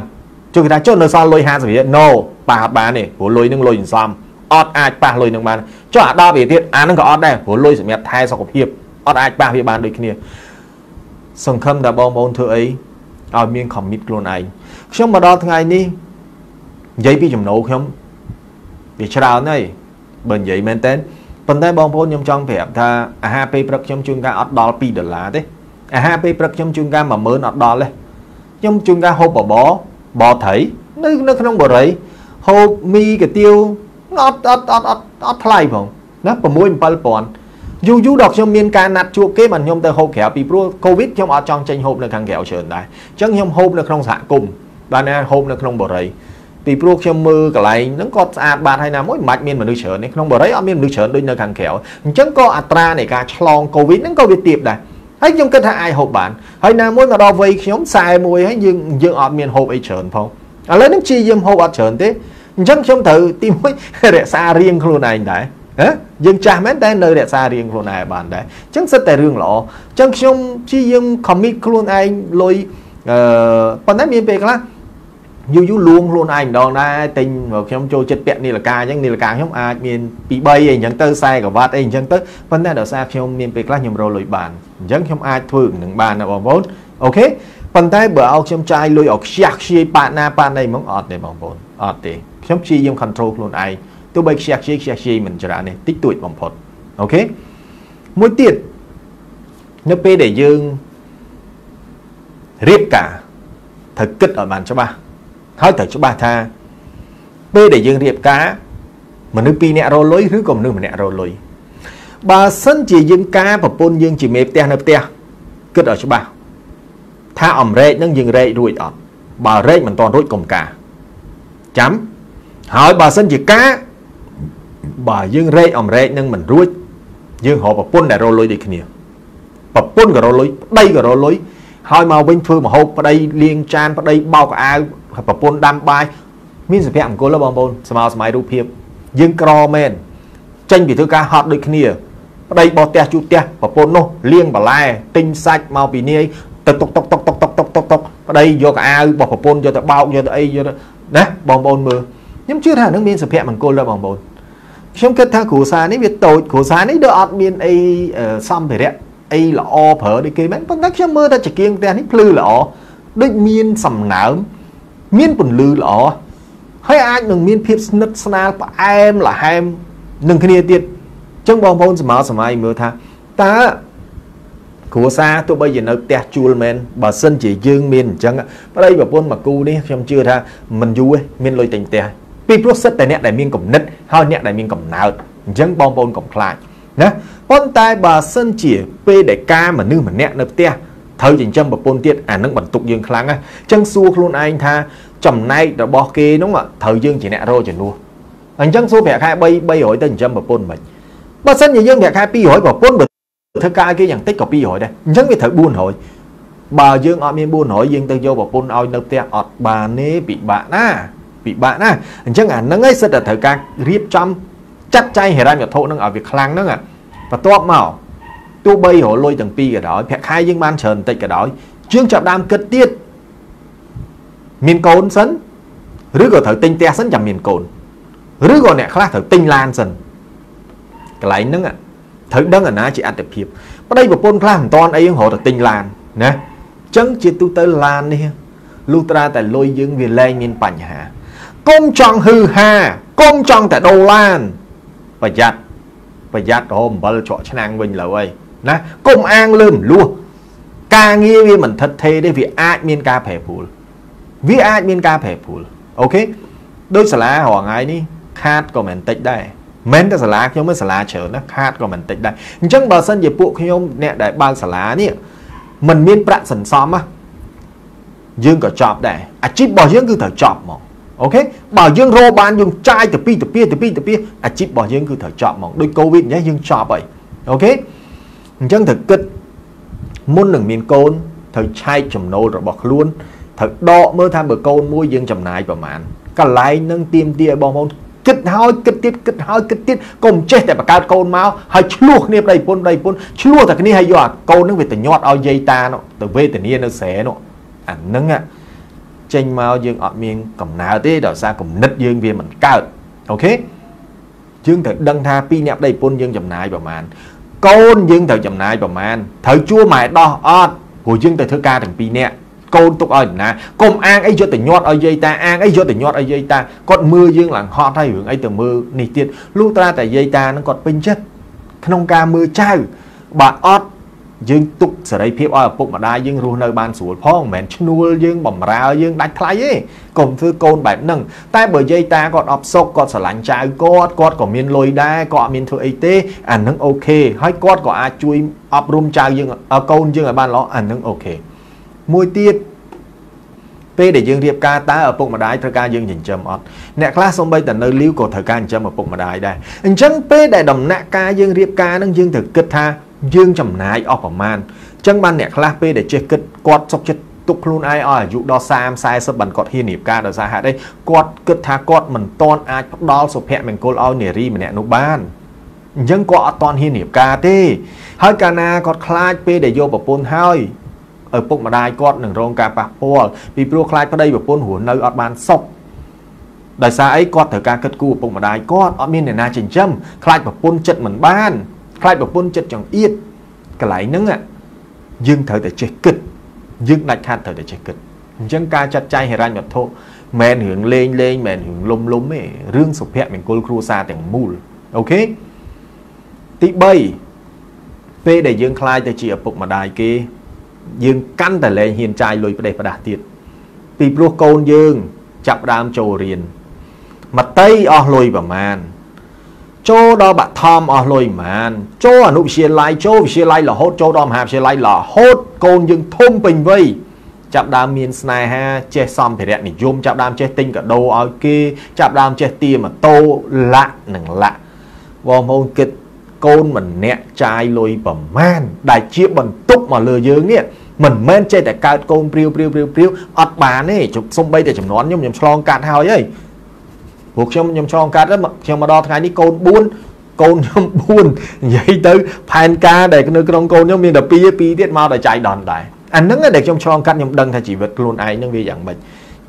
ជួយគេថាចុះនៅសល់លុយ50រៀល no ប៉ះអត់បានទេព្រោះលុយនឹងលុយសន្សំ អត់អាចប៉ះលុយនឹងបានចុះអា10វាទៀតអានឹងក៏អត់ដែរព្រោះលុយសម្រាប់ថែសុខភាពអ ត់អាចប៉ះវាបានដូចគ្នា សង្ឃឹមថាបងប្អូនធ្វើអីឲ្យមាន commit ខ្លួនឯងខ្ញុំមកដល់ថ្ងៃនេះនិយាយពីចំណូលខ្ញុំវាច្រើនហើយបើនិយាយមែនតើប៉ុន្តែបងប្អូនខ្ញុំចង់ប្រាប់ថាអាហារពេលព្រឹកខ្ញុំជួនកាលអត់ដល់2ដុល្លារទេអាហារពេលព្រឹកខ្ញុំជួនកាល10000អត់ដល់ទេខ្ញុំជួនកាលហូបបបបត្រីនៅនៅក្នុងបរិយហូបមីកាទៀវអត់អត់អត់អត់អត់ថ្លៃផងណា6 7000 យូរយូរដល់ខ្ញុំមានការណាត់ជួបគេបានខ្ញុំទៅហូបក្រៅពីព្រោះកូវីដខ្ញុំអត់ចង់ចេញហូបនៅខាងក្រៅច្រើនដែរអញ្ចឹងខ្ញុំហូបនៅក្នុងសហគមន៍បានណាហូបនៅក្នុងបរិយពីព្រោះខ្ញុំមើលកន្លែងហ្នឹងក៏ស្អាតបាតហើយណាមួយមិនបាច់មានមនុស្សច្រើនទេក្នុងបរិយអត់មានមនុស្សច្រើនដូចនៅខាងក្រៅអញ្ចឹងក៏អត្រានៃការឆ្លងកូវីដហ្នឹងក៏វាទាបដែរហើយខ្ញុំគិតថាអាចហូបបានហើយណាមួយមកដល់វ័យខ្ញុំ41ហើយយើងយើងអត់មានហូបអីច្រើនផងឥឡូវនេះព្យាយាមហូបអត់ច្រើនទេអញ្ចឹងខ្ញុំត្រូវទីមួយរក្សារៀងខ្លួនឯងដែរ ហ៎យើងចាស់មែនតែនៅរក្សារៀងខ្លួនឯងបានដែរអញ្ចឹងសិតតែរឿងល្អអញ្ចឹងខ្ញុំព្យាយាម commit ខ្លួនឯងលុយអឺប៉ុន្តែមានពេលខ្លះយូរយូរលួងខ្លួនឯងម្ដងដែរទិញខ្ញុំចូលចិត្តពាក់នីលកាអញ្ចឹងនីលកាខ្ញុំអាចមានពី3អីអញ្ចឹងទៅខ្សែក្រវ៉ាត់អីអញ្ចឹងទៅប៉ុន្តែដោយសារខ្ញុំមានពេលខ្លះខ្ញុំរកលុយបានអញ្ចឹងខ្ញុំអាចធ្វើនឹងបានណាបងប្អូនអូខេប៉ុន្តែបើឲ្យខ្ញុំចាយលុយឲ្យខ្ជះខ្ជាយប៉ាណាប៉ាណីហ្មងអត់ទេបងប្អូនអត់ទេខ្ញុំព្យាយាម control ខ្លួនឯង ទោះបីខ្ជះខ្ជាយខ្ជះខ្ជាយមិនច្រើនទេតិចតួចបំផុតអូខេមួយទៀតនៅពេលដែលយើងរៀបការត្រូវគិតឲ្យបានច្បាស់ហើយត្រូវច្បាស់ថាពេលដែលយើងរៀបការមនុស្សពីរនាក់រលុយឬក៏មនុស្សម្នាក់រលុយបើសិនជាយើងការប្រពន្ធយើងជាមេផ្ទះនៅផ្ទះគិតឲ្យច្បាស់ថាអំរែកនឹងយើងរែករួចអត់បើរែកមិនទាន់រួចកុំការចាំហើយបើសិនជាការ បើយើងរែកអំរែកនឹងមិនរួចយើងរកប្រពន្ធដែលរលុយដូចគ្នាប្រពន្ធក៏រលុយប្តីក៏រលុយហើយមកវិញធ្វើមហូបប្តីលាងចានប្តីបោកអាវប្រពន្ធដាំបាយមានសុភមង្គលបងប្អូនស្មើសម័យរូបភាព យើងក្រមែនចេញពីធ្វើការហត់ដូចគ្នាប្តីបោះផ្ទះជួផ្ទះប្រពន្ធនោះលាងបន្លែទិញសាច់មកពីនាយទៅតុកតុកតុកតុកតុកតុកតុកតុកប្តីយកអាវរបស់ប្រពន្ធយកទៅបោកយកទៅអីយកទៅណាបងប្អូនមើលខ្ញុំជឿថានឹងមានសុភមង្គលដែរបងប្អូន ខ្ញុំគិតថាគ្រួសារនេះវាតូចគ្រួសារនេះដូចអត់មានអីសម្ភារៈអីល្អប្រើដូចគេមែនប៉ុន្តែខ្ញុំមើលតែចង្គៀងផ្ទះនេះភ្លឺល្អដូចមានសំណើមមានពន្លឺល្អហើយអាចនឹងមានភាពស្និទ្ធស្នាលផ្អែមល្ហែមនឹងគ្នាទៀតអញ្ចឹងបងប្អូនសម័យសម័យមើលថាតើគ្រួសារទោះបីជានៅផ្ទះជួលមែនបើសិនជាយើងមានអញ្ចឹងប្តីប្រពន្ធមកគូនេះខ្ញុំជឿថាមិនយូរទេមានលុយតែផ្ទះ ពីព្រោះសិតតែអ្នកដែលមានគំនិតហើយអ្នកដែលមានកំណើតអញ្ចឹងបងប្អូនកុំខ្លាចណាប៉ុន្តែបើសិនជាពេលដែលការមនុស្សម្នាក់នៅផ្ទះត្រូវចិញ្ចឹមប្រពន្ធទៀតអានឹងបន្ទុកយើងខ្លាំងណាស់អញ្ចឹងសួរខ្លួនឯងថាចំណែករបស់គេនោះត្រូវយើងជាអ្នករកជំនួសអញ្ចឹងសួរប្រាក់ខែ3 300ទៅចិញ្ចឹមប្រពន្ធមិនបើសិនជាយើងប្រាក់ខែ200ប្រពន្ធបើធ្វើការគេយ៉ាងតិចក៏200ដែរអញ្ចឹងវាត្រូវ400បើយើងអត់មាន400យើងទៅយកប្រពន្ធឲ្យនៅផ្ទះអត់បានទេពិបាកណា ពិបាកណាអញ្ចឹងអាហ្នឹងឯងសិតតែត្រូវការរៀបចំចាត់ចែងហិរញ្ញវត្ថុហ្នឹងឲ្យវាខ្លាំងហ្នឹងបន្ទាប់មកទោះបីរលុយទាំងពីរក៏ដោយប្រាក់ខែយើងបានច្រើនបន្តិចក៏ដោយយើងចាប់ដើមគិតទៀតមានកូនសិនឬក៏ត្រូវទិញផ្ទះសិនចាំមានកូនឬក៏អ្នកខ្លះត្រូវទិញឡានសិនកន្លែងហ្នឹងត្រូវដឹងអាណាជាអត្តភាពប្តីប្រពន្ធខ្លះមិនតាន់អីរហូតទៅទិញឡានណាអញ្ចឹងជាទូទៅឡាននេះលុះត្រាតែលុយយើងវាលែងមានបញ្ហា កុំចង់ហឺហាកុំចង់តែដូរឡានប្រយ័ត្នប្រយ័ត្នរហូតអំបិលច្រកឆ្នាំងវិញលើហើយណាកុំអាងលើមលួសការងារវាមិនថិតថេរទេវាអាចមានការប្រែប្រួលវាអាចមានការប្រែប្រួលអូខេដូចសាលារងថ្ងៃនេះខាតក៏មិនតិចដែរមិនតែសាលាខ្ញុំទេសាលាច្រើនណាខាតក៏មិនតិចដែរអញ្ចឹងបើសិនជាពួកខ្ញុំអ្នកដែលបើកសាលានេះมันមានប្រាក់សន្សំណាយើងក៏ចប់ដែរអាជីពរបស់យើងគឺត្រូវចប់ហ្មង អូខេបើយើងរកបានយើងចាយទៅពីទៅពីទៅពីទៅពីអាជីពរបស់យើងគឺត្រូវចប់ហ្មងដូចកូវីដអញ្ចឹងយើងចប់ហើយអូខេអញ្ចឹងត្រូវគិតមុននឹងមានកូនត្រូវឆែកចំណូលរបស់ខ្លួនត្រូវដកមើលថាបើកូនមួយយើងចំណាយប្រមាណកន្លែងនឹងទៀមទាឲ្យបងប្អូនគិតហើយគិតទៀតគិតហើយគិតទៀតកុំចេះតែបង្កើតកូនមកហើយឆ្លោះគ្នាប្តីប្រពន្ធប្តីប្រពន្ធឆ្លោះតែគ្នាហើយយកអាកូននឹងវាទៅញាត់ឲ្យយាយតានោះទៅវេទនានៅស្រែនោះអាហ្នឹង ចេញមកយើងអត់មានកំណើតទេដោយសារគំនិតយើងវាមិនកើតអូខេអយើងត្រូវដឹងថាពីអ្នកប្តីប្រពន្ធយើងចំណាយប្រមាណកូនយើងត្រូវចំណាយប្រមាណត្រូវជួម៉ែដោះអត់ព្រោះយើងទៅធ្វើការទាំងពីរនាក់កូនទុកឲ្យណាកុំអាងអីយកទៅញាត់ឲ្យយាយតាអាងអីយកទៅញាត់ឲ្យយាយតាគាត់មើលយើងឡើងហត់ហើយរឿងអីទៅមើលនេះទៀតលុះត្រាតែយាយតានឹងគាត់ពេញចិត្តក្នុងការមើលចៅបើអត់ យើងទុកសេរីភាពឲ្យឪពុកម្ដាយយើងរស់នៅបានស្រួលផងមិនមែនឈ្នួលយើងបំរើយើងដាច់ថ្លៃទេកុំធ្វើកូនបែបហ្នឹងតែបើយាយតាគាត់អផ្សុកគាត់ស្រឡាញ់ចៅគាត់គាត់ក៏មានលុយដែរគាត់អត់មានធ្វើអីទេអាហ្នឹង OK ហើយគាត់ក៏អាចជួយអប់រំចៅយើងកូនយើងឲ្យបានល្អអាហ្នឹង OK មួយទៀតពេលដែលយើងរៀបការតើឪពុកម្ដាយត្រូវការយើងចិញ្ចឹមអត់អ្នកខ្លះសំបីតែនៅលីវក៏ត្រូវការចិញ្ចឹមឪពុកម្ដាយដែរអញ្ចឹងពេលដែលដំណាក់កាលយើងរៀបការនឹងយើងត្រូវគិតថា យើងចំណាយអស់ប្រមាណអញ្ចឹងបានអ្នកខ្លះពេលដែលចេះគិតគាត់សុខចិត្តទុកខ្លួនឯងឲ្យអាយុដល់30 40បានគាត់ហ៊ានរៀបការដោយសារហេតុអីគាត់គិតថាគាត់មិនទាន់អាចផ្ដល់សុភមង្គលឲ្យនារីម្នាក់នោះបានអញ្ចឹងគាត់អត់ទាន់ហ៊ានរៀបការទេ ហើយកាលណាគាត់ខ្លាចពេលដែលយកប្រពន្ធហើយឪពុកម្ដាយគាត់នឹងរងការប៉ះពាល់ពីព្រោះខ្លាចប្តីប្រពន្ធរស់នៅអត់បានសុខដោយសារអីគាត់ត្រូវការគិតគូរឪពុកម្ដាយគាត់អត់មានអ្នកណាចិញ្ចឹមខ្លាចប្រពន្ធចិត្តមិនបាន ខ្លាចប្រពន្ធចិត្តចង្អៀតកន្លែងហ្នឹងយើងត្រូវតែចេះគិតយើងដាច់ខាតត្រូវតែចេះគិតអញ្ចឹងការចាត់ចែងហិរញ្ញវត្ថុមិនរឿងលេងលេងមិនរឿងលុំលុំទេរឿងសុភមង្គលគ្រួសារទាំងមូលអូខេទី3ពេលដែលយើងខ្លាចទៅជាឪពុកម្ដាយគេ យើងកាន់តែលែងហ៊ានចាយលុយផ្ដេសផ្ដាស់ទៀតពីព្រោះកូនយើង ចាប់ដើមចូលរៀនមតីអស់លុយប្រមាណ ចូលដល់បឋមអស់លុយប្រមាណចូលអនុវិទ្យាល័យចូលវិទ្យាល័យរហូតចូលដល់មហាវិទ្យាល័យរហូតកូនយើងធំពេញវ័យចាប់ដើមមានស្នេហាចេះសម្ភារៈនិយមចាប់ដើមចេះទិញកាដូឲ្យគេចាប់ដើមចេះទាម៉ូតូលាក់និងលាក់បងប្អូនគិតកូនម្នាក់ចាយលុយប្រមាណដែលជាបន្ទុកមកលើយើងនេះមិនមែនចេះតែកើតកូនព្រាវព្រាវព្រាវព្រាវអត់បានទេសំបីតែចំនួនខ្ញុំខ្ញុំឆ្លងកាត់ហើយហី ព្រោះខ្ញុំខ្ញុំឆ្លងកាត់ខ្ញុំមកដល់ថ្ងៃនេះកូន4កូនខ្ញុំ4និយាយទៅផែនការដែលនៅក្នុងកូនខ្ញុំមានតែ2 2ទៀតមកដល់ចៃដន្យដែរអាហ្នឹងដែលខ្ញុំឆ្លងកាត់ខ្ញុំដឹងថាជីវិតខ្លួនឯងហ្នឹងវាយ៉ាងម៉េច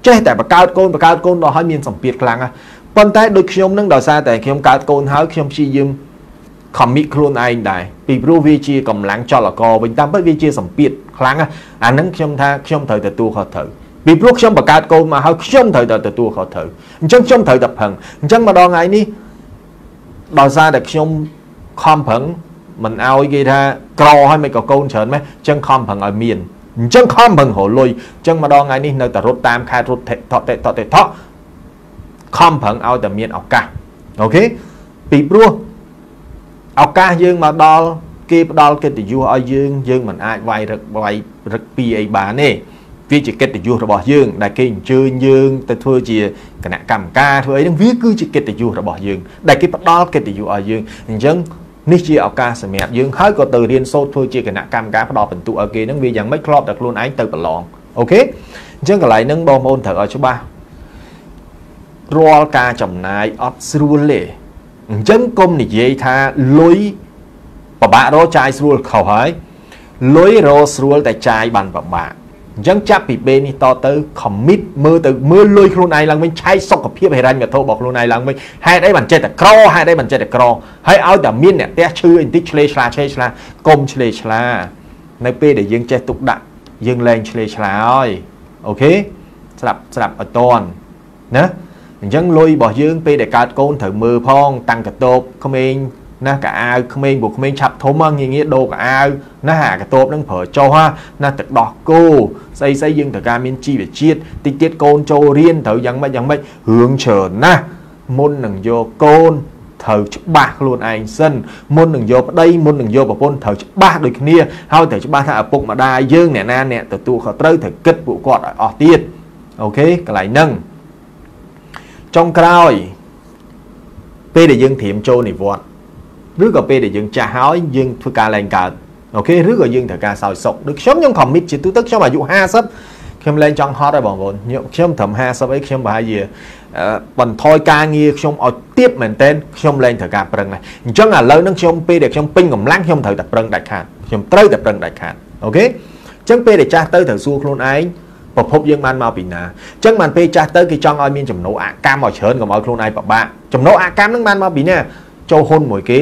ចេះតែបកើតកូនបកើតកូនដល់ហើយមានសម្ពាធខ្លាំងណាស់ប៉ុន្តែដូចខ្ញុំនឹងដោយសារតែខ្ញុំកើតកូនហើយខ្ញុំព្យាយាមខំមីខ្លួនឯងដែរពីព្រោះវាជាកម្លាំងចលករវិញតាមពិតវាជាសម្ពាធខ្លាំងអាហ្នឹងខ្ញុំថាខ្ញុំត្រូវទទួលខុសត្រូវ ពីព្រោះខ្ញុំបង្កើតកូនមកហើយខ្ញុំត្រូវតែទទួលខុសត្រូវអញ្ចឹងខ្ញុំត្រូវតែផឹងអញ្ចឹងមកដល់ថ្ងៃនេះដោយសារតែខ្ញុំខំប្រឹងមិនអោយគេថាក្រហើយមិនក៏កូនច្រើនម៉េះអញ្ចឹងខំប្រឹងឲ្យមានអញ្ចឹងខំប្រឹងរលុយអញ្ចឹងមកដល់ថ្ងៃនេះនៅតែរត់តាមខេត្តរត់ថតតតតខំប្រឹងឲ្យតែមានឱកាសអូខេពីព្រោះឱកាសយើងមកដល់គេផ្ដល់កិត្តិយសឲ្យយើងយើងមិនអាចវាយរឹកវាយរឹកពីអីបានទេ វាជាកិត្តិយសរបស់យើង ដែលគេអញ្ជើញយើងទៅធ្វើជាគណៈកម្មការធ្វើអីហ្នឹងវាគឺជាកិត្តិយសរបស់យើង ដែលគេផ្ដល់កិត្តិយសឲ្យយើងអញ្ចឹងនេះជាឱកាសសម្រាប់យើងហើយក៏ទៅរៀនសូត្រធ្វើជាគណៈកម្មការផ្ដល់បន្ទុកឲ្យគេហ្នឹងវាយ៉ាងម៉េចធ្លាប់តែខ្លួនឯងទៅប្រឡងអូខេអញ្ចឹងកន្លែងហ្នឹងបងប្អូនត្រូវឲ្យច្បាស់រាល់ការចំណាយអត់ស្រួលទេអញ្ចឹងកុំនិយាយថាលុយពិបាករកចាយស្រួលខុសហើយលុយរកស្រួលតែចាយបានពិបាក អញ្ចឹងចាប់ពីពេលនេះតទៅ commit មើលទៅមើលលុយខ្លួនឯងឡើងវិញឆែកសុខភាពហិរញ្ញវត្ថុរបស់ខ្លួនឯងឡើងវិញហេតុអីបានចេះតែក្រហេតុអីបានចេះតែក្រហើយឲ្យតែមានអ្នកផ្ទះឈឺបន្តិចឆ្លេឆ្លាឆ្លេឆ្លាកុំឆ្លេឆ្លា នៅពេលដែលយើងចេះទុកដាក់យើងលែងឆ្លេឆ្លាហើយអូខេស្ដាប់ស្ដាប់អត់តន់ណាអញ្ចឹងលុយរបស់យើងពេលដែលកើតកូនត្រូវមើលផង តាំងកតោបក្មេង ណាកអាវក្មេងព្រោះក្មេងឆាប់ធំងាយងាយដូរកអាវណាអាកតោបនឹងប្រើចុះណាទឹកដោះគោស្អីស្អីយើងត្រូវការមានជីវជាតិតិចទៀតកូនចូលរៀនត្រូវយ៉ាងម៉េចយ៉ាងម៉េចរឿងច្រើនណាស់មុននឹងយកកូនត្រូវច្បាស់ខ្លួនឯងសិនមុននឹងយកប្តីមុននឹងយកប្រពន្ធត្រូវច្បាស់ដូចគ្នាហើយត្រូវច្បាស់ថាឪពុកម្ដាយយើងអ្នកណាអ្នកទទួលខុសត្រូវត្រូវគិតពួកគាត់ឲ្យអស់ទៀតអូខេកន្លែងហ្នឹងចុងក្រោយពេលដែលយើងត្រៀមចូលនិវត្តន៍ ឬក៏ពេលដែលយើងចាស់ហើយយើងធ្វើការឡើងកើតអូខេឬក៏យើងត្រូវការសោយសុខដូចខ្ញុំខ្ញុំ commit ជាទូទៅខ្ញុំអាយុ50ខ្ញុំលែងចង់ហត់ហើយបងប្អូនខ្ញុំត្រឹម50អីខ្ញុំប្រហែលជាបន្ថយការងារខ្ញុំឲ្យទៀតមែនតើខ្ញុំលែងត្រូវការប្រឹងហើយអញ្ចឹងឥឡូវហ្នឹងខ្ញុំពេលដែលខ្ញុំពេញកម្លាំងខ្ញុំត្រូវតែប្រឹងដាច់ខាតខ្ញុំត្រូវតែប្រឹងដាច់ខាតអូខេអញ្ចឹងពេលដែលចាស់ទៅត្រូវសួរខ្លួនឯងប្រភពយើងបានមកពីណាអញ្ចឹងបានពេលចាស់ទៅគេចង់ឲ្យមានចំណូលអកម្មឲ្យច្រើនកុំឲ្យខ្លួនឯងពិបាកចំណូលអកម្មហ្នឹងបានមកពីណា ចូលហ៊ុនមួយគេ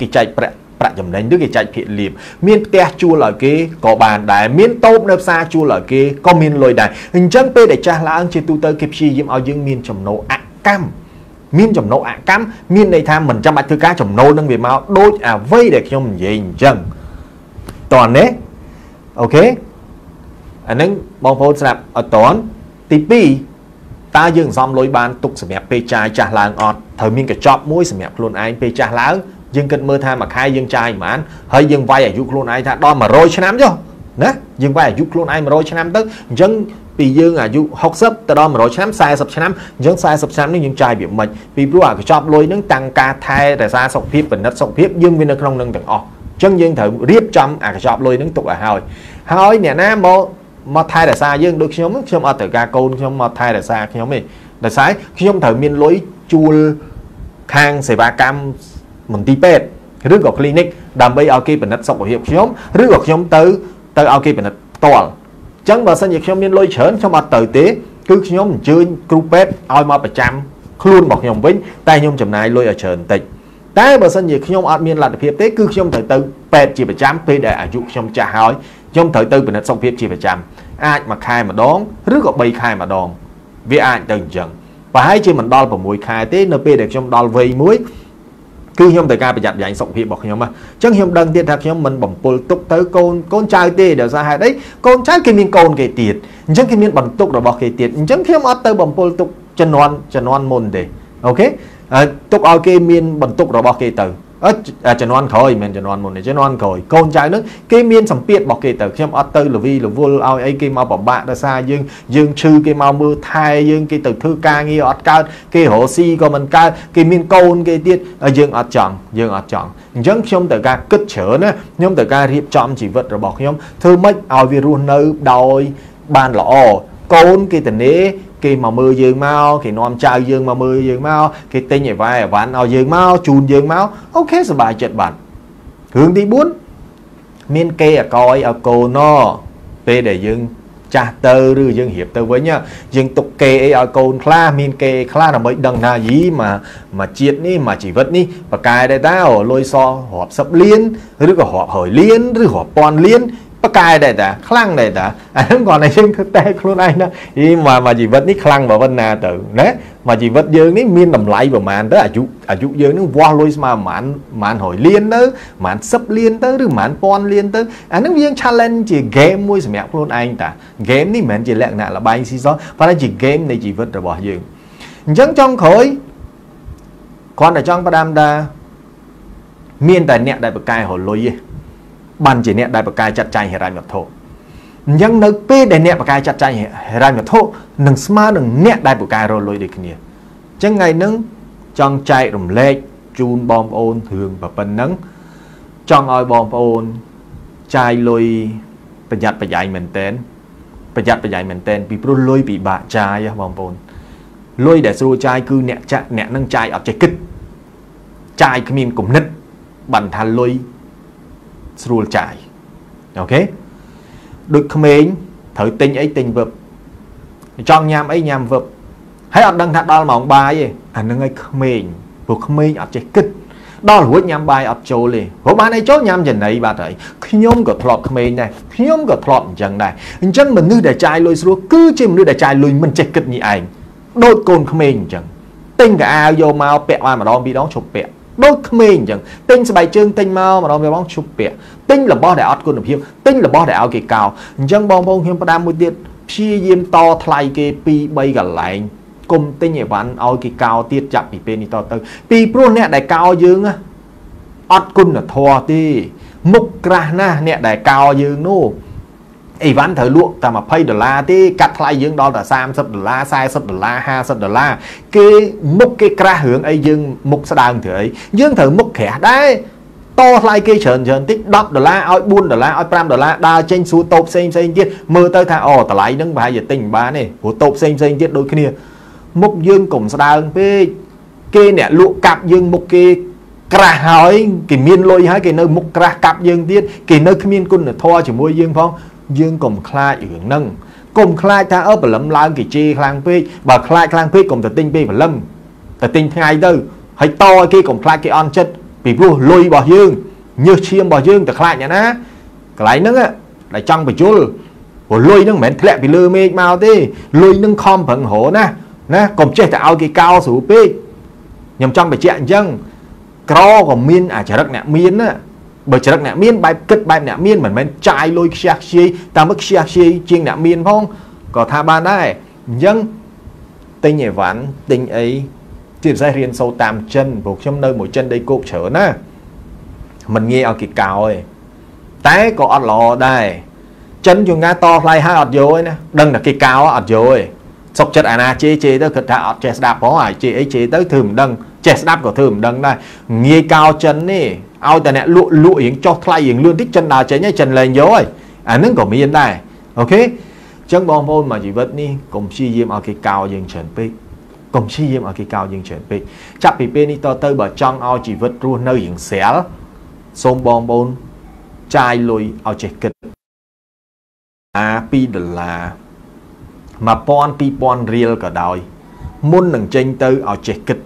គេចែកប្រាក់ប្រាក់ចំណេញឬគេចែកភាគលាភមានផ្ទះជួលឲ្យគេក៏បានដែរមានតូបនៅផ្សារជួលឲ្យគេក៏មានលុយដែរអញ្ចឹងពេលដែលចាស់ឡើងជាទូទៅគេព្យាយាមឲ្យយើងមានចំណូលអកម្មមានចំណូលអកម្មមានន័យថាមិនចាំបាច់ធ្វើការចំណូលនឹងវាមកដូចអ្វីដែលខ្ញុំនិយាយអញ្ចឹងតោះនេះអូខេអានឹងបងប្អូនស្ដាប់អត់តន់ទី2 តើយើងសំលុយបានទុកសម្រាប់ពេលចាយចាស់ឡើងអត់ត្រូវមានកញ្ចប់មួយសម្រាប់ខ្លួនឯងពេលចាស់ឡើងយើងគិតមើលថាមួយខែយើងចាយប៉ុន្មានហើយយើងវាយអាយុខ្លួនឯងថាដល់100ឆ្នាំចុះណាយើងវាយអាយុខ្លួនឯង100ឆ្នាំទៅអញ្ចឹងពីយើងអាយុ60ទៅដល់100ឆ្នាំ40ឆ្នាំអញ្ចឹង40ឆ្នាំនេះយើងចាយវាមិនពីព្រោះអាកញ្ចប់លុយហ្នឹងតាំងការថែរក្សាសុខភាពពិនិត្យសុខភាពយើងមាននៅក្នុងនឹងទាំងអស់អញ្ចឹងយើងត្រូវរៀបចំអាកញ្ចប់លុយហ្នឹងទុកឲ្យហើយហើយអ្នកណាមក មកថែរក្សាយើងដូចខ្ញុំខ្ញុំអត់ត្រូវការកូនខ្ញុំមកថែរក្សាខ្ញុំទេដោយសារខ្ញុំត្រូវមានលុយជួលខាងសេវាកម្មមន្ទីរពេទ្យឬក៏ clinic ដើម្បីឲ្យគេពិនិត្យសុខភាពខ្ញុំឬក៏ខ្ញុំទៅទៅឲ្យគេពិនិត្យផ្ទាល់អញ្ចឹងបើសិនជាខ្ញុំមានលុយច្រើនខ្ញុំអត់ទៅទេគឺខ្ញុំអញ្ជើញគ្រូពេទ្យឲ្យមកប្រចាំខ្លួនរបស់ខ្ញុំវិញតែខ្ញុំចំណាយលុយឲ្យច្រើនបន្តិចតែបើសិនជាខ្ញុំអត់មានលទ្ធភាពទេគឺខ្ញុំត្រូវទៅពេទ្យជាប្រចាំពេលដែលអាយុខ្ញុំចាស់ហើយ ខ្ញុំត្រូវទៅពិនិត្យសុខភាពជាប្រចាំអាចមួយខែម្ដងឬក៏3ខែម្ដង វាអាចទៅអញ្ចឹងប្រហែលជាមិនដល់6ខែទេនៅពេលដែលខ្ញុំដល់វ័យមួយគឺខ្ញុំត្រូវការប្រយ័ត្នប្រយែងសុខភាពរបស់ខ្ញុំអញ្ចឹងខ្ញុំដឹងទៀតថាខ្ញុំមិនបំពុលទុកទៅកូនកូនចៅទេដោយសារហេតុអីកូនចៅគេមានកូនគេទៀតអញ្ចឹងគេមានបន្ទុករបស់គេទៀតអញ្ចឹងខ្ញុំអត់ទៅបំពុលទុកជំនាន់ជំនាន់មុនទេអូខេទុកឲ្យគេមានបន្ទុករបស់គេទៅ ជំនាន់ក្រោយមិនជំនាន់មុនទេជំនាន់ក្រោយកូនចៅនឹងគេមានសម្ពាធរបស់គេទៅខ្ញុំអត់ទៅលវីលវល់ឲ្យអីគេមកពិបាកដោយសារយើងយើងឈឺគេមកមើលថែយើងគេទៅធ្វើការងារអត់កើតគេរកស៊ីក៏មិនកើតគេមានកូនគេទៀតយើងអត់ចង់យើងអត់ចង់អញ្ចឹងខ្ញុំត្រូវការគិតច្រើនណាខ្ញុំត្រូវការរៀបចំជីវិតរបស់ខ្ញុំធ្វើម៉េចឲ្យវារស់នៅដោយបានល្អកូនគេតនេ គេមកមើលយើងមកគេនាំចៅយើងមកមើលយើងមកគេទិញអីវ៉ែអីវ៉ាន់ឲ្យយើងមកជូនយើងមកអូខេសប្បាយចិត្តបាត់រឿងទី4មានគេអកយឲ្យកូនណពេលដែលយើងចាស់ទៅឬយើងរៀបទៅវិញយើងទុកគេអីឲ្យកូនខ្លះមានគេខ្លះដើម្បីដឹងថាយីមកមកជាតិនេះមកជីវិតនេះបកកែដែរតើលុយសរាប់សិបលានឬក៏រាប់100លានឬរាប់ពាន់លាន បកែដែរតាខ្លាំងដែរតាអាហ្នឹងគាត់តែយើងធ្វើតែខ្លួនឯងណាអីមកមកជីវិតនេះខ្លាំងបើប៉ុណ្ណាទៅណាមកជីវិតយើងនេះមានតម្លៃប្រហែលទៅអាយុអាយុយើងនឹងវាស់លុយស្មើប្រហែលប្រហែល100លានទៅប្រហែល10លានទៅឬប្រហែលពាន់លានទៅអាហ្នឹងយើង challenge ជា game មួយសម្រាប់ខ្លួនឯងតា game នេះមិនមែនជាលក្ខណៈលបែងស៊ីសងប៉ុន្តែជា game នៃជីវិតរបស់យើងអញ្ចឹងចុងក្រោយគាត់តែចង់ផ្ដាំថាមានតែអ្នកដែលបកកែរលុយទេ បានជាអ្នកដែលបកកាយចាត់ចែងហិរញ្ញវត្ថុអញ្ចឹងនៅពេលដែលអ្នកបកកាយចាត់ចែងហិរញ្ញវត្ថុនឹងស្មើនឹងអ្នកដែលបកកាយរលុយដូចគ្នាអញ្ចឹងថ្ងៃហ្នឹងចង់ចែករំលែកជូនបងប្អូនរឿងប៉ុណ្ណឹងចង់ឲ្យបងប្អូនចាយលុយប្រយ័ត្នប្រយែងមែនតែនប្រយ័ត្នប្រយែងមែនតែនពីព្រោះលុយពិបាកចាយបងប្អូនលុយដែលស្រួលចាយគឺអ្នកចាក់អ្នកនឹងចាយអត់ចេះគិតចាយគ្មានគំនិតបានថាលុយ ស្រួលចាយអូខេដូចក្មេងត្រូវទិញអីទិញវឹបចង់ញ៉ាំអីញ៉ាំវឹបហើយអត់ដឹងថាដល់ម៉ោងបាយទេអានឹងឲ្យក្មេងព្រោះក្មេងអត់ចេះគិតដល់រួចញ៉ាំបាយអត់ចូលទេព្រោះបានអីចូលញ៉ាំចំណីបាត់ហើយខ្ញុំក៏ធ្លាប់ក្មេងដែរខ្ញុំក៏ធ្លាប់អញ្ចឹងដែរអញ្ចឹងមនុស្សដែលចាយលុយស្រួលគឺជាមនុស្សដែលចាយលុយមិនចេះគិតញីឯងដូចកូនក្មេងអញ្ចឹងទិញកៅអៅយកមកពាក់បានម្ដងពីរដងឈប់ពាក់ ដូចក្មេងអញ្ចឹងទិញស្បែកជើងទិញមកម្ដងវាបងឈប់ពាក់ទិញរបស់ដែលអត់គុណភាពទិញរបស់ដែលឲ្យគេកោអញ្ចឹងបងប្អូនខ្ញុំផ្ដាំមួយទៀតព្យាយាមតថ្លៃគេ2 3កន្លែងគុំទិញអីវ៉ាន់ឲ្យគេកោទៀតចាប់ពីពេលនេះតទៅ ពីព្រោះអ្នកដែលកោយើងអត់គុណធម៌ទេមុខក្រាស់ណាស់អ្នកដែលកោយើងនោះ អីវ៉ាន់ត្រូវលក់តែ20ដុល្លារទេកាត់ថ្លៃយើងដល់តែ30ដុល្លារ40ដុល្លារ50ដុល្លារគេមុខគេក្រាស់រឿងអីយើងមុខស្ដើងធ្វើអីយើងត្រូវមុខក្រាស់ដែរតថ្លៃគេច្រើនច្រើនតិច10ដុល្លារឲ្យ4ដុល្លារឲ្យ5ដុល្លារដើរចេញសួរតូបផ្សេងផ្សេងទៀតមើលទៅថាអូតម្លៃហ្នឹងប្រហែលជាទិញមិនបានទេព្រោះតូបផ្សេងផ្សេងទៀតដូចគ្នាមុខយើងកុំស្ដើងពេកគេអ្នកលក់កាប់យើងមុខគេក្រាស់ហើយគេមានលុយហើយគេនៅមុខក្រាស់កាប់យើងទៀតគេនៅគ្មានគុណធម៌ជាមួយយើងផង យើងកុំខ្លាចរឿងហ្នឹងកុំខ្លាចថាអើព្រលឹមឡើងគេជេរខ្លាំងពេកបើខ្លាចខ្លាំងពេកកុំទៅទិញពេលព្រលឹមទៅទិញថ្ងៃទៅហើយតឲ្យគេកុំខ្លាចគេអន់ចិត្តពីព្រោះលុយរបស់យើងញើសឈាមរបស់យើងទៅខ្លាចយ៉ាងណាកន្លែងហ្នឹងដែលចង់បញ្យលព្រោះលុយហ្នឹងមិនមែនធ្លាក់ពីលើមេឃមកទេលុយហ្នឹងខំប្រឹងរណាណាកុំចេះតែឲ្យគេកោស្រួលពេកខ្ញុំចង់បញ្ជាក់អញ្ចឹងក្រក៏មានអាចរិតអ្នកមានណា បើចរិតអ្នកមានបែបគិតបែបអ្នកមានមិនមែនចាយលុយខ្ជះខ្ជាយតាមមកខ្ជះខ្ជាយជាងអ្នកមានផងក៏ថាបានដែរអញ្ចឹងទិញអីវ៉ាន់ទិញអីជាពិសេសរៀនសូត្រតាមចិនព្រោះខ្ញុំនៅមួយចិនដីគោកច្រើនណាមិនងាយឲ្យគេកោទេតែក៏អត់ល្អដែរចិនជួនកាតថ្លៃហើយអត់យកទេណាដឹងតែគេកោអត់យកទេសុកចិត្តអាណាជេជេទៅគិតថាអត់ចេះស្ដាប់ផងហើយជេអីជេទៅធ្វើមិនដឹងចេះស្ដាប់ក៏ធ្វើមិនដឹងដែរងាយកោចិននេះ ឲ្យតែអ្នកលក់លក់រៀងចុះថ្លៃរៀងលឿនតិចចិនដើរចេញហើយចិនលែងយកហើយអានឹងក៏មានដែរអូខេអញ្ចឹងបងប្អូនមកជីវិតនេះកុំព្យាយាមឲ្យគេកោយើងច្រើនពេកកុំព្យាយាមឲ្យគេកោយើងច្រើនពេកចាប់ពីពេលនេះតទៅបើចង់ឲ្យជីវិតរស់នៅរៀងស្រាលសូមបងប្អូនចាយលុយឲ្យចេះគិតអា2ដុល្លារ1000 2000រៀលក៏ដោយ មុននឹងចេញទៅឲ្យចេះគិត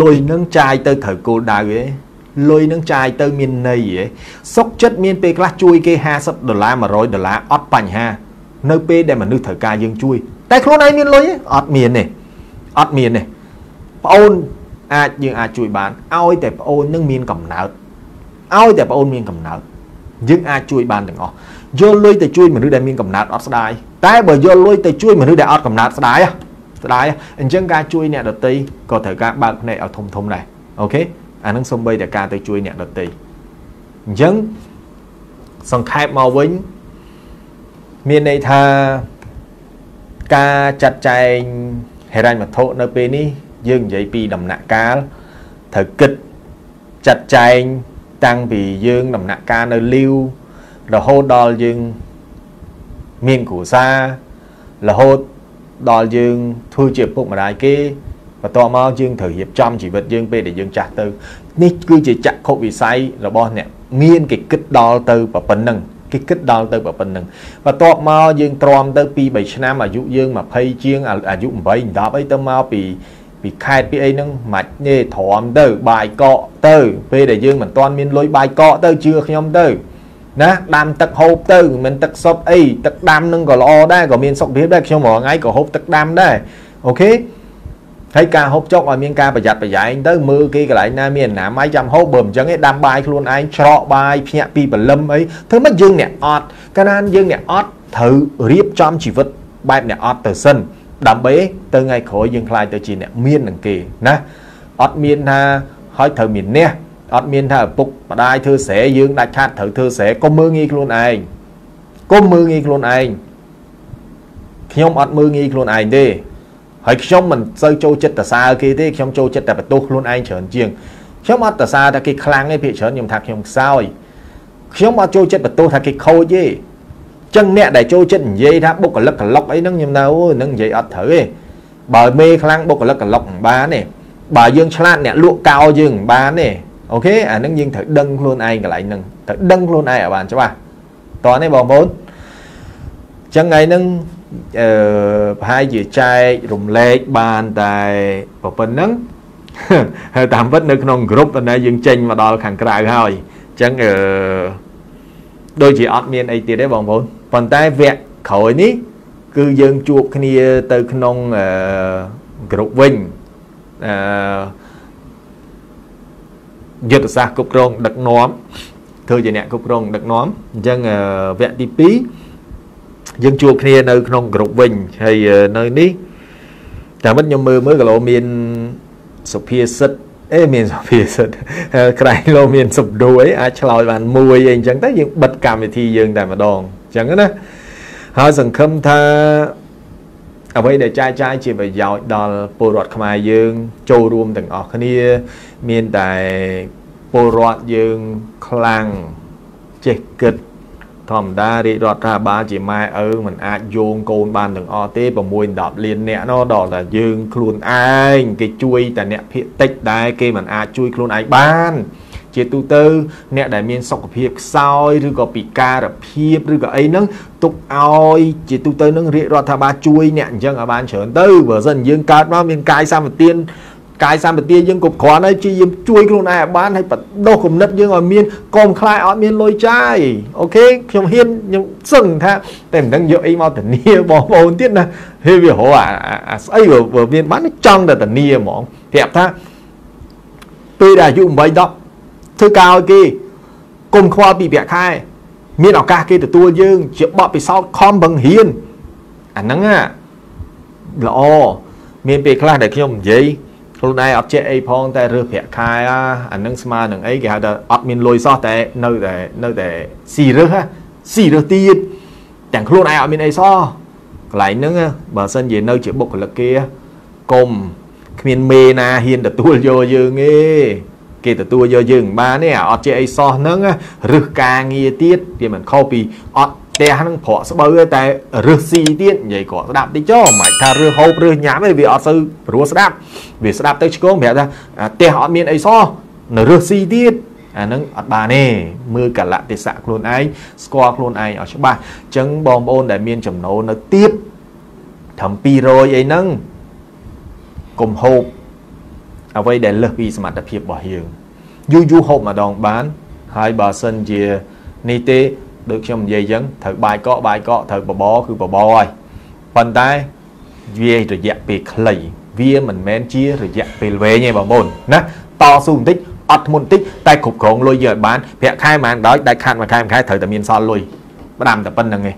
លុយនឹងចាយទៅត្រូវគោលដៅឯង លុយនឹងចាយទៅមានន័យឯងសុកចិត្តមានពេលខ្លះជួយគេ50ដុល្លារ100ដុល្លារអត់បញ្ហា នៅពេលដែលមនុស្សត្រូវការយើងជួយ តែខ្លួនឯងមានលុយអត់មានទេអត់មានទេប្អូនអាចយើងអាចជួយបានឲ្យតែប្អូននឹងមានកំណើតឲ្យតែប្អូនមានកំណើតយើងអាចជួយបានទាំងអស់យកលុយទៅជួយមនុស្សដែលមានកំណើតអត់ស្ដាយតែបើយកលុយទៅជួយមនុស្សដែលអត់កំណើតស្ដាយស្ដាយអញ្ចឹងការជួយអ្នកដតីក៏ត្រូវការបើកភ្នែកឲ្យធំធំដែរអូខេ អានឹងសំបីតែការទៅជួយអ្នកដតីអញ្ចឹងសង្ខេបមកវិញមានន័យថាការចាត់ចែងហិរញ្ញវត្ថុនៅពេលនេះ យើងនិយាយពីដំណាក់កាលត្រូវគិតចាត់ចែងតាំងពីយើងដំណាក់កាលនៅលីវរហូតដល់យើងមានគ្រួសាររហូតដល់យើងធ្វើជាពុកម្ដាយគេ បន្ទាប់មកយើងត្រូវរៀបចំជីវិតយើងពេលដែលយើងចាស់ទៅនេះគឺជាចក្ខុវិស័យរបស់អ្នកមានគេគិតដល់ទៅប៉ុណ្ណឹងគេគិតដល់ទៅប៉ុណ្ណឹងបន្ទាប់មកយើងទ្រាំទៅ2 3ឆ្នាំអាយុយើង20ជាងអាយុ8 10អីទៅមកពីពីខេតពីអីហ្នឹងមិននេះទ្រាំទៅបាយកកទៅ ពេលដែលយើងមិនទាន់មានលុយបាយកកទៅជឿខ្ញុំទៅណាដាំទឹកហូបទៅមិនទឹកសុទ្ធអីទឹកដាំនឹងក៏ល្អដែរក៏មានសុខភាពដែរខ្ញុំរាល់ថ្ងៃក៏ហូបទឹកដាំដែរអូខេ ហើយការហូបចុកឲ្យមានការប្រយ័ត្នប្រយែងទៅមើលគេកន្លែងណាមានអនាម័យចាំហូបបើមិនចឹងឯងដាំបាយខ្លួនឯងច្រកបាយភ្ញាក់ពីបលឹមអីធ្វើម៉េចយើងអ្នកអត់កាលណាយើងអ្នកអត់ត្រូវរៀបចំជីវិតបែបអ្នកអត់ទៅសិនដើម្បីទៅថ្ងៃក្រោយយើងខ្លាចទៅជាអ្នកមាននឹងគេណាអត់មានថាហើយត្រូវមានអ្នកអត់មានថាឪពុកម្ដាយធ្វើស្រែយើងដាច់ខាតត្រូវធ្វើស្រែកុំមើងងាយខ្លួនឯងកុំមើងងាយខ្លួនឯងខ្ញុំអត់មើងងាយខ្លួនឯងទេ ហើយខ្ញុំមិនសូវចូលចិត្តតសើគេទេខ្ញុំចូលចិត្តតែបន្ទោសខ្លួនឯងច្រើនជាងខ្ញុំអត់តសើថាគេខ្លាំងទេភាគច្រើនខ្ញុំថាខ្ញុំខ្សោយខ្ញុំអត់ចូលចិត្តបន្ទោសថាគេខូចទេចឹងអ្នកដែលចូលចិត្តនិយាយថាបុគ្គលិកក្លុកអីហ្នឹងខ្ញុំនៅហ្នឹងនិយាយអត់ត្រូវទេបើមេខ្លាំងបុគ្គលិកក្លុកមិនបានទេបើយើងឆ្លាតអ្នកលក់កោយើងមិនបានទេអូខេអាហ្នឹងយើងត្រូវដឹងខ្លួនឯងកន្លែងហ្នឹងត្រូវដឹងខ្លួនឯងឲ្យបានច្បាស់តោះនេះបងប្អូនចឹងថ្ងៃហ្នឹង អឺប្រហែលជាចែករំលែកបានតែប៉ុណ្្នឹងហើយតាមពិតនៅក្នុងក្រុមប៉ុន្តែយើងចេញមកដល់ខាងក្រៅហើយអញ្ចឹងអឺដូចជាអត់មានអីទៀតទេបងប្អូនប៉ុន្តែវគ្គក្រោយនេះ គឺយើងជួបគ្នាទៅក្នុងអឺក្រុមវិញអឺយុទ្ធសាស្ត្រគ្រប់គ្រងដឹកនាំធ្វើជាអ្នកគ្រប់គ្រងដឹកនាំអញ្ចឹងវគ្គទី2 យើងជួបគ្នានៅក្នុងក្រុមវិញហើយនៅនេះតាមពិតខ្ញុំមើលមើលក៏លោមានសុភាសិតអេមានសុភាសិតក្រែងលោមានសំដួយអាចឆ្លើយបានមួយអីអញ្ចឹងទៅយើងបិទកម្មវិធីយើងតែម្ដងអញ្ចឹងណាហើយសង្ឃឹមថាអ្វីដែលចាយចាយជាប្រយោជន៍ដល់ពលរដ្ឋខ្មែរយើង ចូលរួមទាំងអស់គ្នា មានតែពលរដ្ឋយើងខ្លាំងចេះគិត ធម្មតារាជរដ្ឋាភិបាលជាម៉ែឪមិនអាចយោងកូនបានទាំងអស់ទេ6 10លានអ្នកណោះដល់តែយើងខ្លួនឯងគេជួយតែអ្នកភាកតិចដែរគេមិនអាចជួយខ្លួនឯងបានជាទូទៅអ្នកដែលមានសុខភាពខ្សោយឬក៏ពិការភាពឬក៏អីហ្នឹងទុកឲ្យជាទូទៅនឹងរាជរដ្ឋាភិបាលជួយអ្នកអញ្ចឹងឲ្យបានច្រើនទៅបើមិនយើងកើតមកមានកាយសម្បទាន កាយសម្បទាយើងគ្រប់គ្រាន់ហើយជាយើងជួយខ្លួនឯងឲ្យបានហើយបដោះគំនិតយើងឲ្យមានកុំខ្លាចអត់មានលុយចាយអូខេខ្ញុំហ៊ានខ្ញុំសឹងថាតែមិនដឹងយកអីមកធានាបងប្អូនទៀតណាហើយវារកអាស្អីបើមានបានចង់តែធានាហ្មងប្រាប់ថាពេលដែលអាយុ8 10ធ្វើការឲ្យគេគុំខ្វល់ពីប្រាក់ខែមានឱកាសគេទទួលយើង ជាបបពិសោធន៍ខំបឹងហ៊ានអាហ្នឹងល្អមានពេលខ្លះដែលខ្ញុំនិយាយ ខ្លួនឯងអត់ចេះអីផងតែរើសប្រាក់ខែអានឹងស្មើនឹងអីគេហៅថាអត់មានលុយសោះតែនៅតែនៅតែស៊ីរើសស៊ីរើសទៀតទាំងខ្លួនឯងអត់មានអីសោះកន្លែងហ្នឹងបើសិនជានៅជាបុគ្គលិកគេកុំគ្មានមេណាហ៊ានទទួលយកយើងទេគេទទួលយកយើងបានទេអត់ចេះអីសោះហ្នឹងរឹសការងារទៀតវាមិនខុសពីអត់ ផ្ទះហ្នឹងប្រក់ស្បូវតែរឹសស៊ីទៀតនិយាយគាត់ស្ដាប់តិចចុះមិនថារឹសហូបរឹសញ៉ាំទេវាអត់សូវព្រោះស្ដាប់វាស្ដាប់ទៅឆ្កងប្រាប់ថាផ្ទះអត់មានអីសោះនៅរឹសស៊ីទៀតអាហ្នឹងអត់បានទេមើលកលៈទេសៈខ្លួនឯងស្គាល់ខ្លួនឯងឲ្យច្បាស់អញ្ចឹងបងប្អូនដែលមានចំណូលនៅទៀតត្រឹម200អីហ្នឹងកុំហូបអ្វីដែលលើសពីសមត្ថភាពរបស់យើងយូរយូរហូបម្ដងបានហើយបើសិនជានេះទេ ដូចខ្ញុំនិយាយអញ្ចឹងត្រូវបាយកកបាយកកត្រូវបបគឺបបហើយប៉ុន្តែវារយៈពេលខ្លីវាមិនមែនជារយៈពេលវែងទេបងប្អូនណាតស៊ូបន្តិចអត់ធ្ងន់បន្តិចតែគ្រប់គ្រងលុយយកឲ្យបានប្រាក់ខែមិនដោយដាច់ខាត់មួយខែមួយខែត្រូវតែមានសល់លុយផ្ដាំតែប៉ុណ្្នឹងឯង